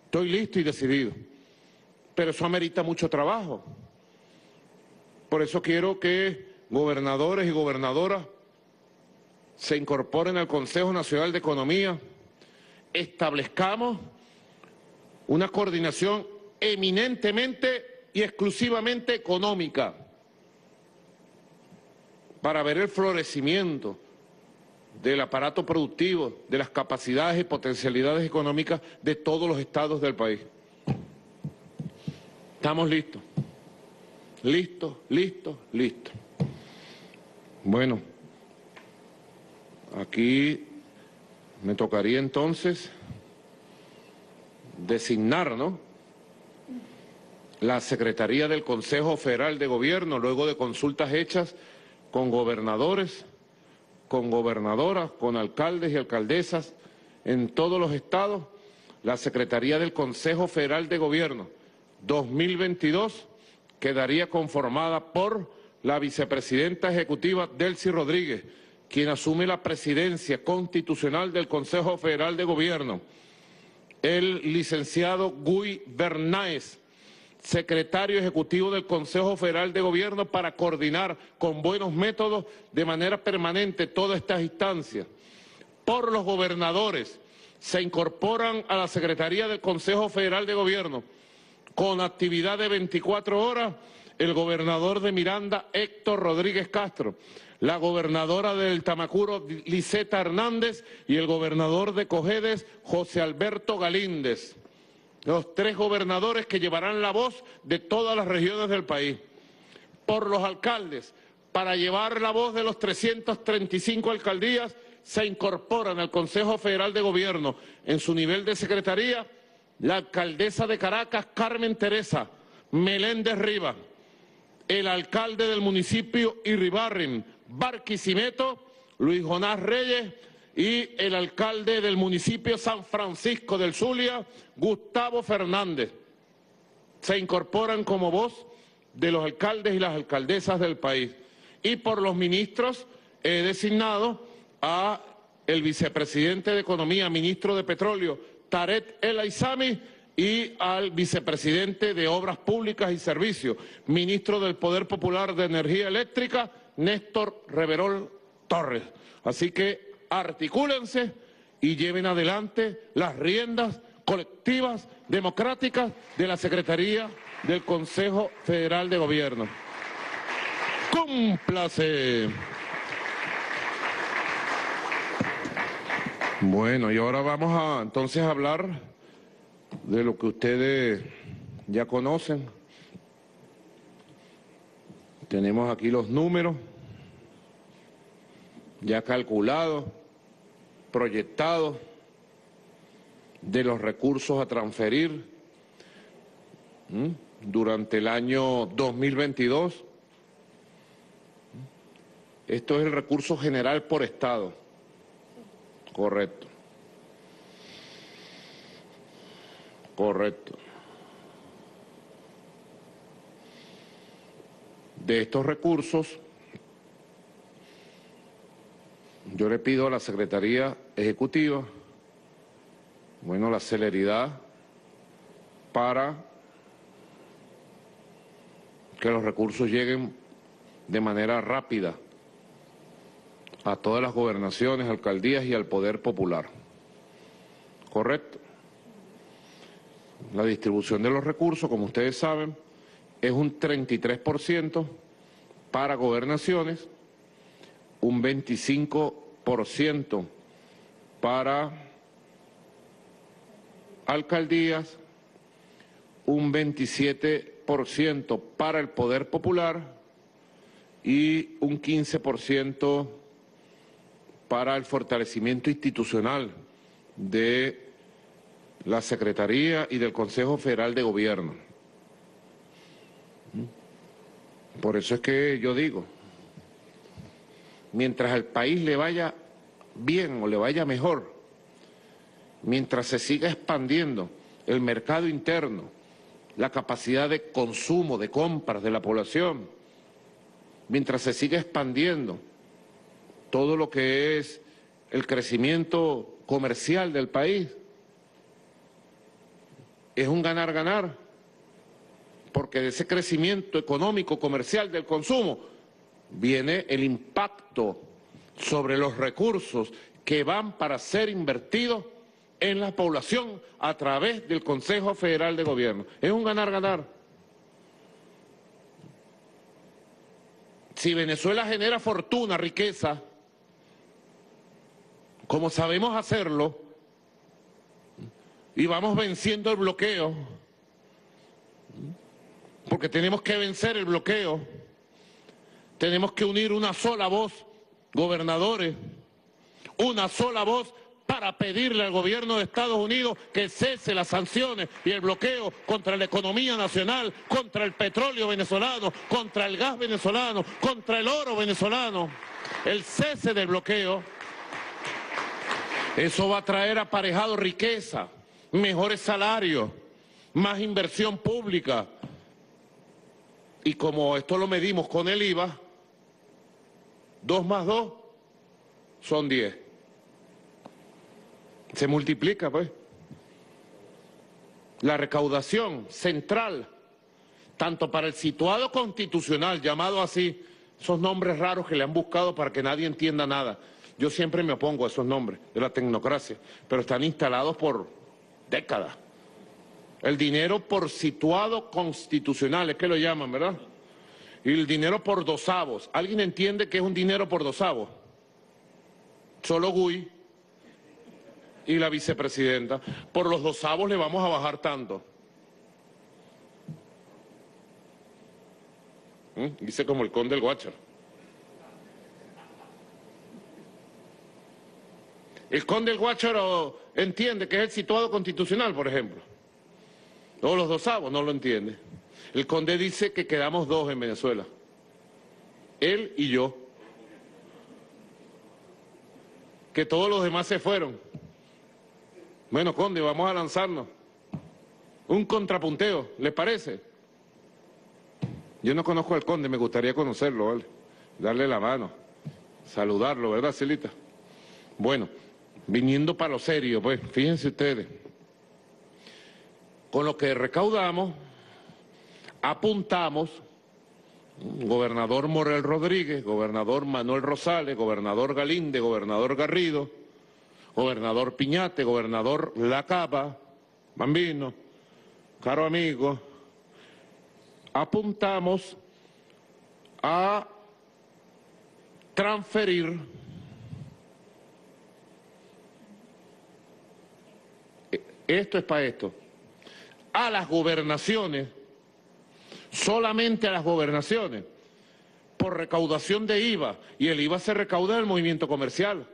Estoy listo y decidido pero eso amerita mucho trabajo. Por eso quiero que gobernadores y gobernadoras se incorporen al Consejo Nacional de Economía, establezcamos una coordinación eminentemente y exclusivamente económica para ver el florecimiento del aparato productivo, de las capacidades y potencialidades económicas de todos los estados del país. Estamos listos. Listos, listos, listos. Bueno, aquí me tocaría entonces designar, ¿no? la Secretaría del Consejo Federal de Gobierno, luego de consultas hechas con gobernadores, con gobernadoras, con alcaldes y alcaldesas en todos los estados, la Secretaría del Consejo Federal de Gobierno 2022 quedaría conformada por la vicepresidenta ejecutiva Delcy Rodríguez, quien asume la presidencia constitucional del Consejo Federal de Gobierno, el licenciado Guy Bernáez, secretario ejecutivo del Consejo Federal de Gobierno para coordinar con buenos métodos de manera permanente todas estas instancias. Por los gobernadores se incorporan a la Secretaría del Consejo Federal de Gobierno con actividad de 24 horas el gobernador de Miranda, Héctor Rodríguez Castro, la gobernadora del Tamacuro, Liseta Hernández, y el gobernador de Cojedes, José Alberto Galíndez. Los tres gobernadores que llevarán la voz de todas las regiones del país, por los alcaldes, para llevar la voz de los 335 alcaldías, se incorporan al Consejo Federal de Gobierno. En su nivel de secretaría la alcaldesa de Caracas, Carmen Teresa Meléndez Rivas, el alcalde del municipio Irribarren, Barquisimeto, Luis Jonás Reyes, y el alcalde del municipio San Francisco del Zulia, Gustavo Fernández. Se incorporan como voz de los alcaldes y las alcaldesas del país. Y por los ministros he designado a el vicepresidente de Economía, ministro de Petróleo, Taret El Aizami, y al vicepresidente de Obras Públicas y Servicios, ministro del Poder Popular de Energía Eléctrica, Néstor Reverol Torres. Así que articúlense y lleven adelante las riendas colectivas democráticas de la Secretaría del Consejo Federal de Gobierno. ¡Cúmplase! Bueno, y ahora vamos a entonces hablar de lo que ustedes ya conocen. Tenemos aquí los números ya calculados proyectado de los recursos a transferir durante el año 2022. Esto es el recurso general por Estado. Correcto. Correcto. De estos recursos, yo le pido a la Secretaría Ejecutiva, bueno, la celeridad para que los recursos lleguen de manera rápida a todas las gobernaciones, alcaldías y al poder popular. ¿Correcto? La distribución de los recursos, como ustedes saben, es un 33% para gobernaciones, un 25% para alcaldías, un 27% para el Poder Popular y un 15% para el fortalecimiento institucional de la Secretaría y del Consejo Federal de Gobierno. Por eso es que yo digo, mientras al país le vaya bien o le vaya mejor, mientras se siga expandiendo el mercado interno, la capacidad de consumo, de compras de la población, mientras se siga expandiendo todo lo que es el crecimiento comercial del país, es un ganar-ganar, porque de ese crecimiento económico, comercial del consumo, viene el impacto sobre los recursos que van para ser invertidos en la población a través del Consejo Federal de Gobierno. Es un ganar-ganar. Si Venezuela genera fortuna, riqueza, como sabemos hacerlo, y vamos venciendo el bloqueo, porque tenemos que vencer el bloqueo, tenemos que unir una sola voz, gobernadores, una sola voz, para pedirle al gobierno de Estados Unidos que cese las sanciones y el bloqueo contra la economía nacional, contra el petróleo venezolano, contra el gas venezolano, contra el oro venezolano, el cese del bloqueo. Eso va a traer aparejado riqueza, mejores salarios, más inversión pública. Y como esto lo medimos con el IVA, dos más dos son diez. Se multiplica, pues. La recaudación central, tanto para el situado constitucional, llamado así, esos nombres raros que le han buscado para que nadie entienda nada. Yo siempre me opongo a esos nombres de la tecnocracia, pero están instalados por décadas. El dinero por situado constitucional, es que lo llaman, ¿verdad? Y el dinero por dosavos. ¿Alguien entiende qué es un dinero por dosavos? Solo Gui y la vicepresidenta. Por los dosavos le vamos a bajar tanto. ¿Mm? Dice como el conde del Guachar. El conde del Guacharo entiende que es el situado constitucional, por ejemplo. Todos los dosavos no lo entiende. El conde dice que quedamos dos en Venezuela. Él y yo. Que todos los demás se fueron. Bueno, Conde, vamos a lanzarnos. Un contrapunteo, ¿les parece? Yo no conozco al Conde, me gustaría conocerlo, ¿vale? Darle la mano, saludarlo, ¿verdad, Celita? Bueno, viniendo para lo serio, pues, fíjense ustedes. Con lo que recaudamos, apuntamos, gobernador Morel Rodríguez, gobernador Manuel Rosales, gobernador Galinde, gobernador Garrido, gobernador Piñate, gobernador La Capa, Bambino, caro amigo, apuntamos a transferir esto es para esto, a las gobernaciones, solamente a las gobernaciones, por recaudación de IVA, y el IVA se recauda del movimiento comercial.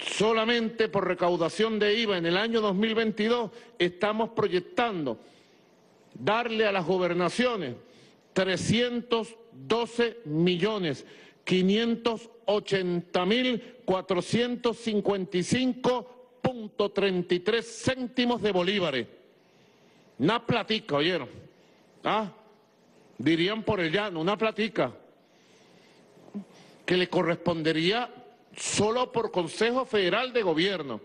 Solamente por recaudación de IVA en el año 2022 estamos proyectando darle a las gobernaciones 312 millones 580 mil 455.33 céntimos de bolívares. Una platica, oyeron. ¿Ah? Dirían por el llano, una platica que le correspondería solo por Consejo Federal de Gobierno.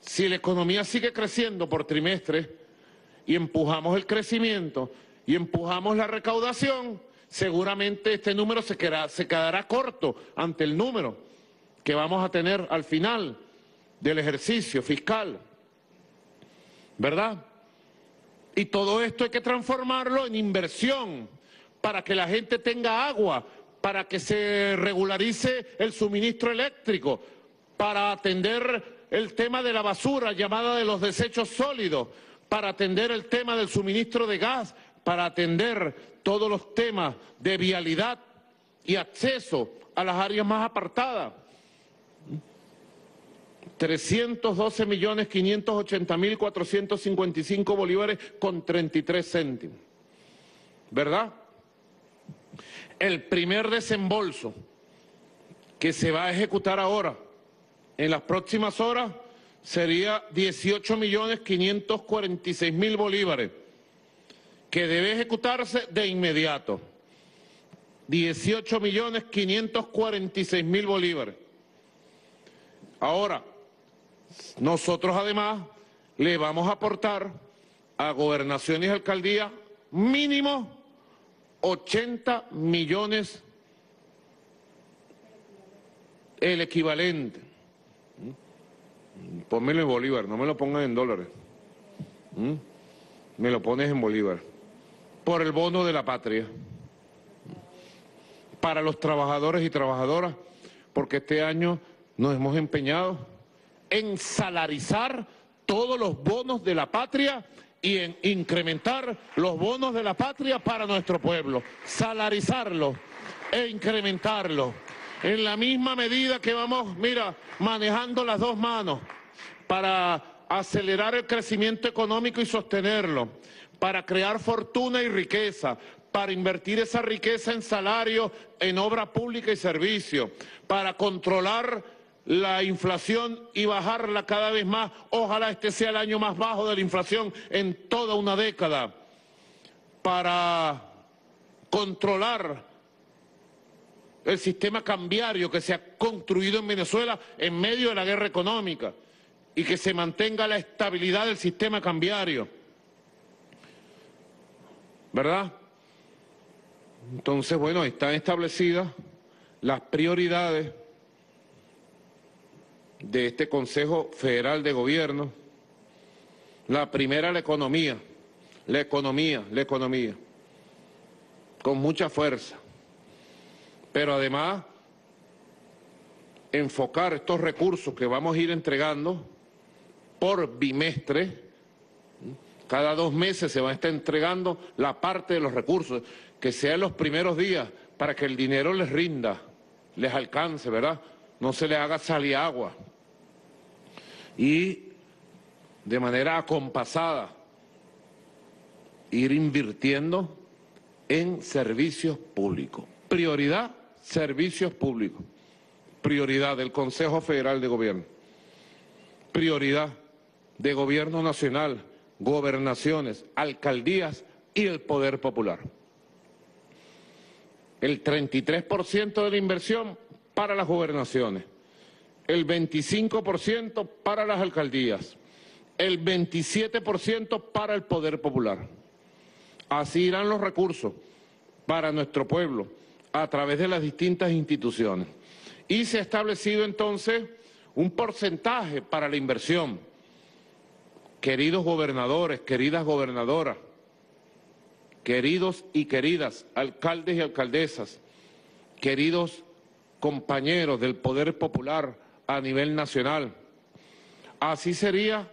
Si la economía sigue creciendo por trimestre y empujamos el crecimiento y empujamos la recaudación, seguramente este número se quedará, se quedará corto ante el número que vamos a tener al final del ejercicio fiscal. ¿Verdad? Y todo esto hay que transformarlo en inversión para que la gente tenga agua, para que se regularice el suministro eléctrico, para atender el tema de la basura llamada de los desechos sólidos, para atender el tema del suministro de gas, para atender todos los temas de vialidad y acceso a las áreas más apartadas. 312 millones 580 mil 455 bolívares con 33 céntimos. ¿Verdad? el primer desembolso que se va a ejecutar ahora, en las próximas horas, sería 18 millones 546 mil bolívares, que debe ejecutarse de inmediato. 18 millones 546 mil bolívares. Ahora, nosotros además le vamos a aportar a gobernaciones y alcaldías mínimo 80 millones el equivalente. Pónmelo en bolívar, no me lo pongas en dólares. ¿Mm? Me lo pones en bolívar. Por el bono de la patria. Para los trabajadores y trabajadoras, porque este año nos hemos empeñado en salarizar todos los bonos de la patria y en incrementar los bonos de la patria para nuestro pueblo, salarizarlo e incrementarlo. en la misma medida que vamos, mira, manejando las dos manos para acelerar el crecimiento económico y sostenerlo, para crear fortuna y riqueza, para invertir esa riqueza en salario, en obra pública y servicio, para controlar la inflación y bajarla cada vez más. Ojalá este sea el año más bajo de la inflación en toda una década, para controlar el sistema cambiario que se ha construido en Venezuela en medio de la guerra económica y que se mantenga la estabilidad del sistema cambiario. ¿Verdad? Entonces, bueno, están establecidas las prioridades de este Consejo Federal de Gobierno. La primera, la economía, la economía, la economía, con mucha fuerza. Pero además, enfocar estos recursos que vamos a ir entregando por bimestre, cada dos meses se va a estar entregando la parte de los recursos, que sea en los primeros días, para que el dinero les rinda, les alcance, ¿verdad? No se les haga salir agua. Y de manera acompasada, ir invirtiendo en servicios públicos. Prioridad, servicios públicos. Prioridad del Consejo Federal de Gobierno. Prioridad de Gobierno Nacional, gobernaciones, alcaldías y el Poder Popular. El 33% de la inversión para las gobernaciones, el 25% para las alcaldías, el 27% para el Poder Popular. Así irán los recursos para nuestro pueblo a través de las distintas instituciones. Y se ha establecido entonces un porcentaje para la inversión queridos gobernadores, queridas gobernadoras, queridos y queridas alcaldes y alcaldesas, queridos compañeros del Poder Popular a nivel nacional. Así sería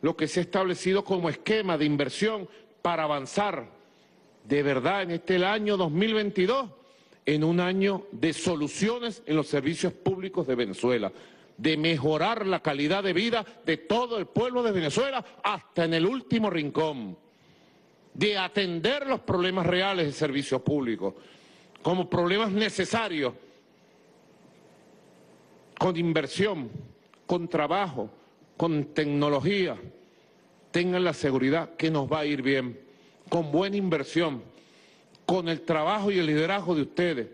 lo que se ha establecido como esquema de inversión para avanzar de verdad en este año 2022 en un año de soluciones en los servicios públicos de Venezuela de mejorar la calidad de vida de todo el pueblo de Venezuela hasta en el último rincón, de atender los problemas reales de servicios públicos como problemas necesarios, con inversión, con trabajo, con tecnología. Tengan la seguridad que nos va a ir bien, con buena inversión, con el trabajo y el liderazgo de ustedes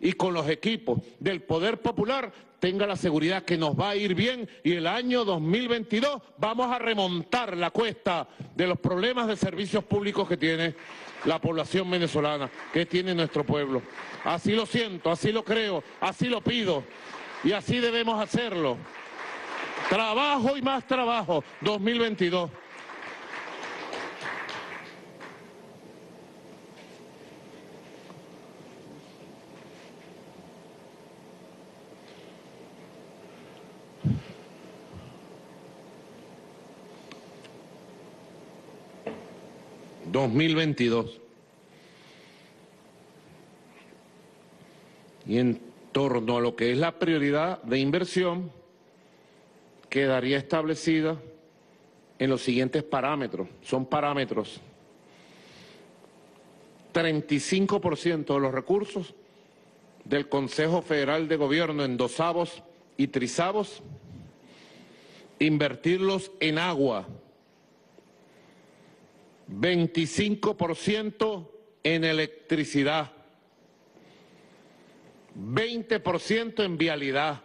y con los equipos del Poder Popular tenga la seguridad que nos va a ir bien y el año 2022 vamos a remontar la cuesta de los problemas de servicios públicos que tiene la población venezolana, que tiene nuestro pueblo. Así lo siento, así lo creo, así lo pido y así debemos hacerlo. Trabajo y más trabajo 2022. 2022. Y en torno a lo que es la prioridad de inversión, quedaría establecida en los siguientes parámetros. Son parámetros. 35% de los recursos del Consejo Federal de Gobierno en dosavos y trisavos, invertirlos en agua, 25% en electricidad, 20% en vialidad,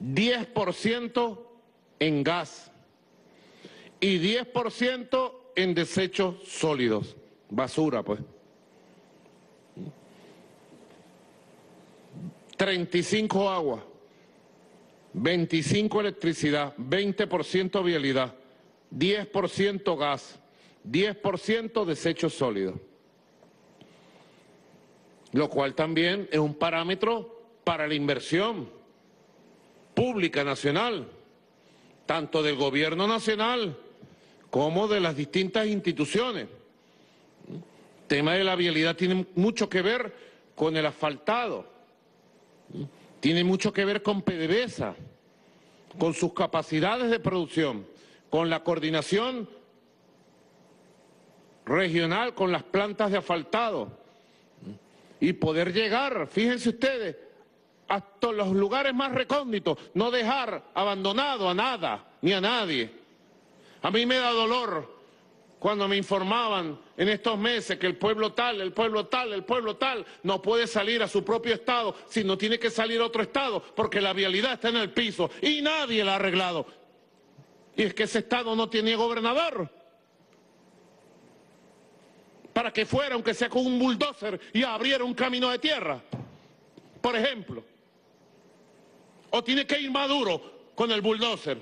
10% en gas y 10% en desechos sólidos, basura pues. 35 agua, 25 electricidad, 20% vialidad, 10% gas, 10% desechos sólidos. Lo cual también es un parámetro para la inversión pública nacional, tanto del gobierno nacional como de las distintas instituciones. El tema de la vialidad tiene mucho que ver con el asfaltado. Tiene mucho que ver con PDVSA, con sus capacidades de producción, con la coordinación regional con las plantas de asfaltado y poder llegar, fíjense ustedes, hasta los lugares más recónditos, no dejar abandonado a nada ni a nadie. A mí me da dolor cuando me informaban en estos meses que el pueblo tal, el pueblo tal, el pueblo tal no puede salir a su propio estado, sino tiene que salir a otro estado porque la vialidad está en el piso y nadie la ha arreglado. Y es que ese estado no tiene gobernador para que fuera, aunque sea con un bulldozer, y abriera un camino de tierra, por ejemplo. O tiene que ir Maduro con el bulldozer.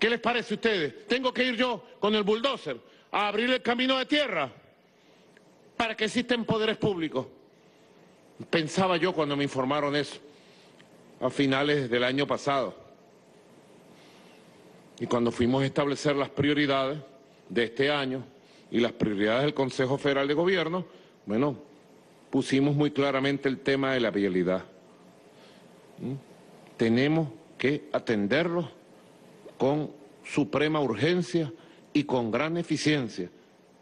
¿Qué les parece a ustedes? ¿Tengo que ir yo con el bulldozer a abrir el camino de tierra para que existen poderes públicos? Pensaba yo cuando me informaron eso, a finales del año pasado. Y cuando fuimos a establecer las prioridades de este año, y las prioridades del Consejo Federal de Gobierno, bueno, pusimos muy claramente el tema de la vialidad. ¿Mm? Tenemos que atenderlo con suprema urgencia y con gran eficiencia.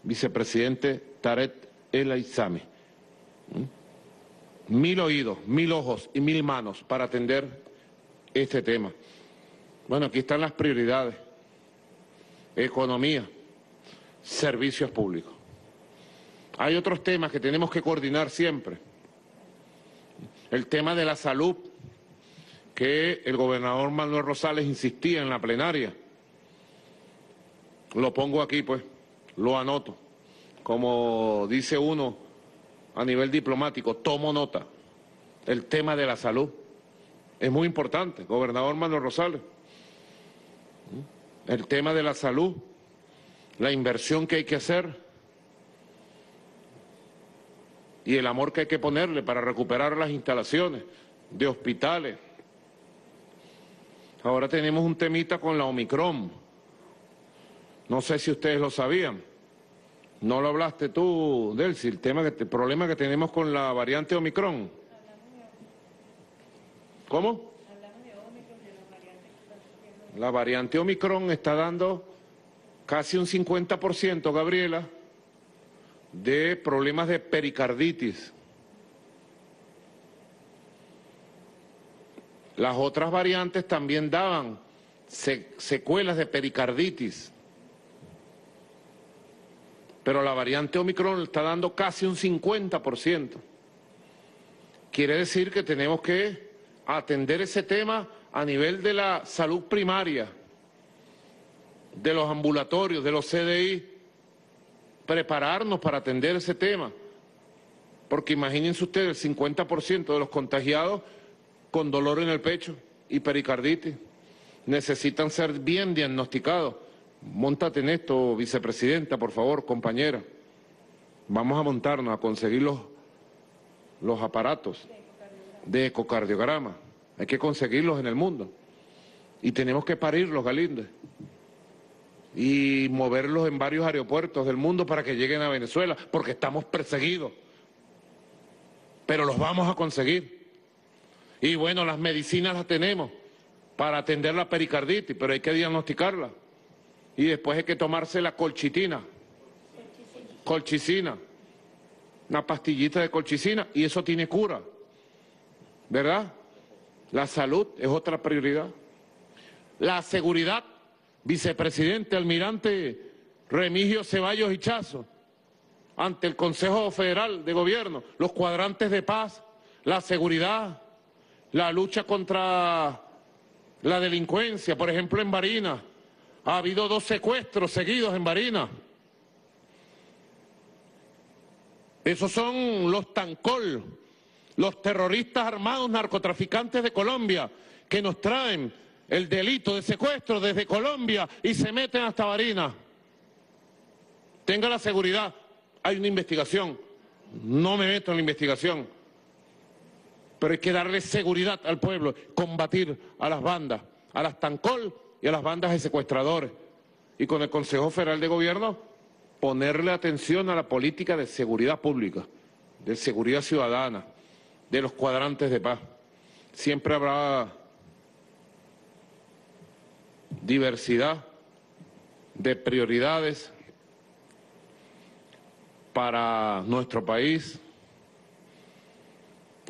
Vicepresidente Taret El Aizame. ¿Mm? Mil oídos, mil ojos y mil manos para atender este tema. Bueno, aquí están las prioridades. Economía, servicios públicos. Hay otros temas que tenemos que coordinar siempre. El tema de la salud, que el gobernador Manuel Rosales insistía en la plenaria. Lo pongo aquí, pues, lo anoto. Como dice uno a nivel diplomático, tomo nota. El tema de la salud es muy importante, gobernador Manuel Rosales. El tema de la salud la inversión que hay que hacer y el amor que hay que ponerle para recuperar las instalaciones de hospitales. Ahora tenemos un temita con la Omicron. No sé si ustedes lo sabían. No lo hablaste tú, Delcy, el, tema que, el problema que tenemos con la variante Omicron. ¿Cómo? La variante Omicron está dando casi un 50%, Gabriela, de problemas de pericarditis. Las otras variantes también daban secuelas de pericarditis. Pero la variante Omicron está dando casi un 50%. Quiere decir que tenemos que atender ese tema a nivel de la salud primaria de los ambulatorios, de los CDI, prepararnos para atender ese tema. Porque imagínense ustedes, el 50% de los contagiados con dolor en el pecho y pericarditis necesitan ser bien diagnosticados. Móntate en esto, vicepresidenta, por favor, compañera. Vamos a montarnos a conseguir los, los aparatos de ecocardiograma. Hay que conseguirlos en el mundo. Y tenemos que parirlos, Galinde y moverlos en varios aeropuertos del mundo para que lleguen a Venezuela, porque estamos perseguidos. Pero los vamos a conseguir. Y bueno, las medicinas las tenemos para atender la pericarditis, pero hay que diagnosticarla. Y después hay que tomarse la colchitina, colchicina, una pastillita de colchicina, y eso tiene cura. ¿Verdad? La salud es otra prioridad. La seguridad vicepresidente almirante Remigio Ceballos Hichazo, ante el Consejo Federal de Gobierno, los cuadrantes de paz, la seguridad, la lucha contra la delincuencia, por ejemplo en Barina, ha habido dos secuestros seguidos en Barina. Esos son los Tancol, los terroristas armados narcotraficantes de Colombia, que nos traen el delito de secuestro desde Colombia y se meten hasta Barina. Tenga la seguridad, hay una investigación, no me meto en la investigación, pero hay que darle seguridad al pueblo, combatir a las bandas, a las Tancol y a las bandas de secuestradores. Y con el Consejo Federal de Gobierno ponerle atención a la política de seguridad pública. de seguridad ciudadana, de los cuadrantes de paz. Siempre habrá diversidad de prioridades para nuestro país.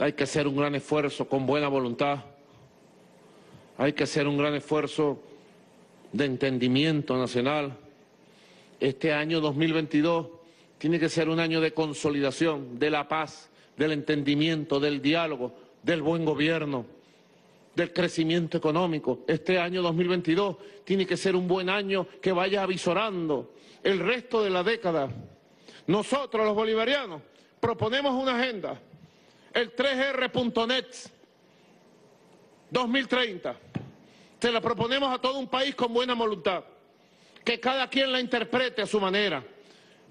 Hay que hacer un gran esfuerzo con buena voluntad. Hay que hacer un gran esfuerzo de entendimiento nacional. Este año 2022 tiene que ser un año de consolidación, de la paz, del entendimiento, del diálogo, del buen gobierno, del crecimiento económico. Este año 2022 tiene que ser un buen año que vaya avisorando el resto de la década. Nosotros, los bolivarianos, proponemos una agenda, el 3R.net 2030. Se la proponemos a todo un país con buena voluntad, que cada quien la interprete a su manera.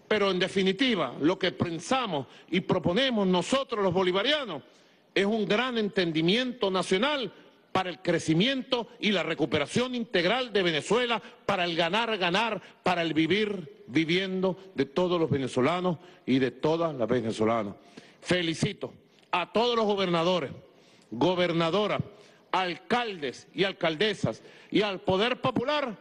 Pero en definitiva, lo que pensamos y proponemos nosotros los bolivarianos es un gran entendimiento nacional para el crecimiento y la recuperación integral de Venezuela, para el ganar, ganar, para el vivir, viviendo de todos los venezolanos y de todas las venezolanas. Felicito a todos los gobernadores, gobernadoras, alcaldes y alcaldesas y al Poder Popular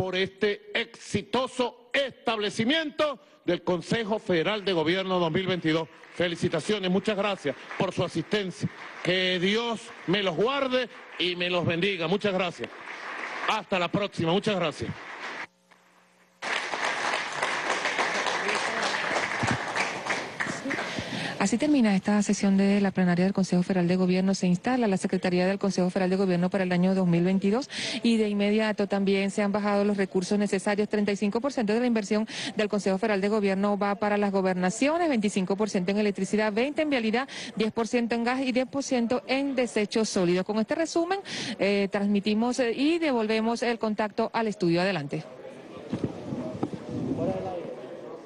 por este exitoso establecimiento del Consejo Federal de Gobierno 2022. Felicitaciones, muchas gracias por su asistencia. Que Dios me los guarde y me los bendiga. Muchas gracias. Hasta la próxima. Muchas gracias. Así termina esta sesión de la plenaria del Consejo Federal de Gobierno. Se instala la Secretaría del Consejo Federal de Gobierno para el año 2022 y de inmediato también se han bajado los recursos necesarios. 35% de la inversión del Consejo Federal de Gobierno va para las gobernaciones, 25% en electricidad, 20% en vialidad, 10% en gas y 10% en desechos sólidos. Con este resumen, eh, transmitimos eh, y devolvemos el contacto al estudio. Adelante.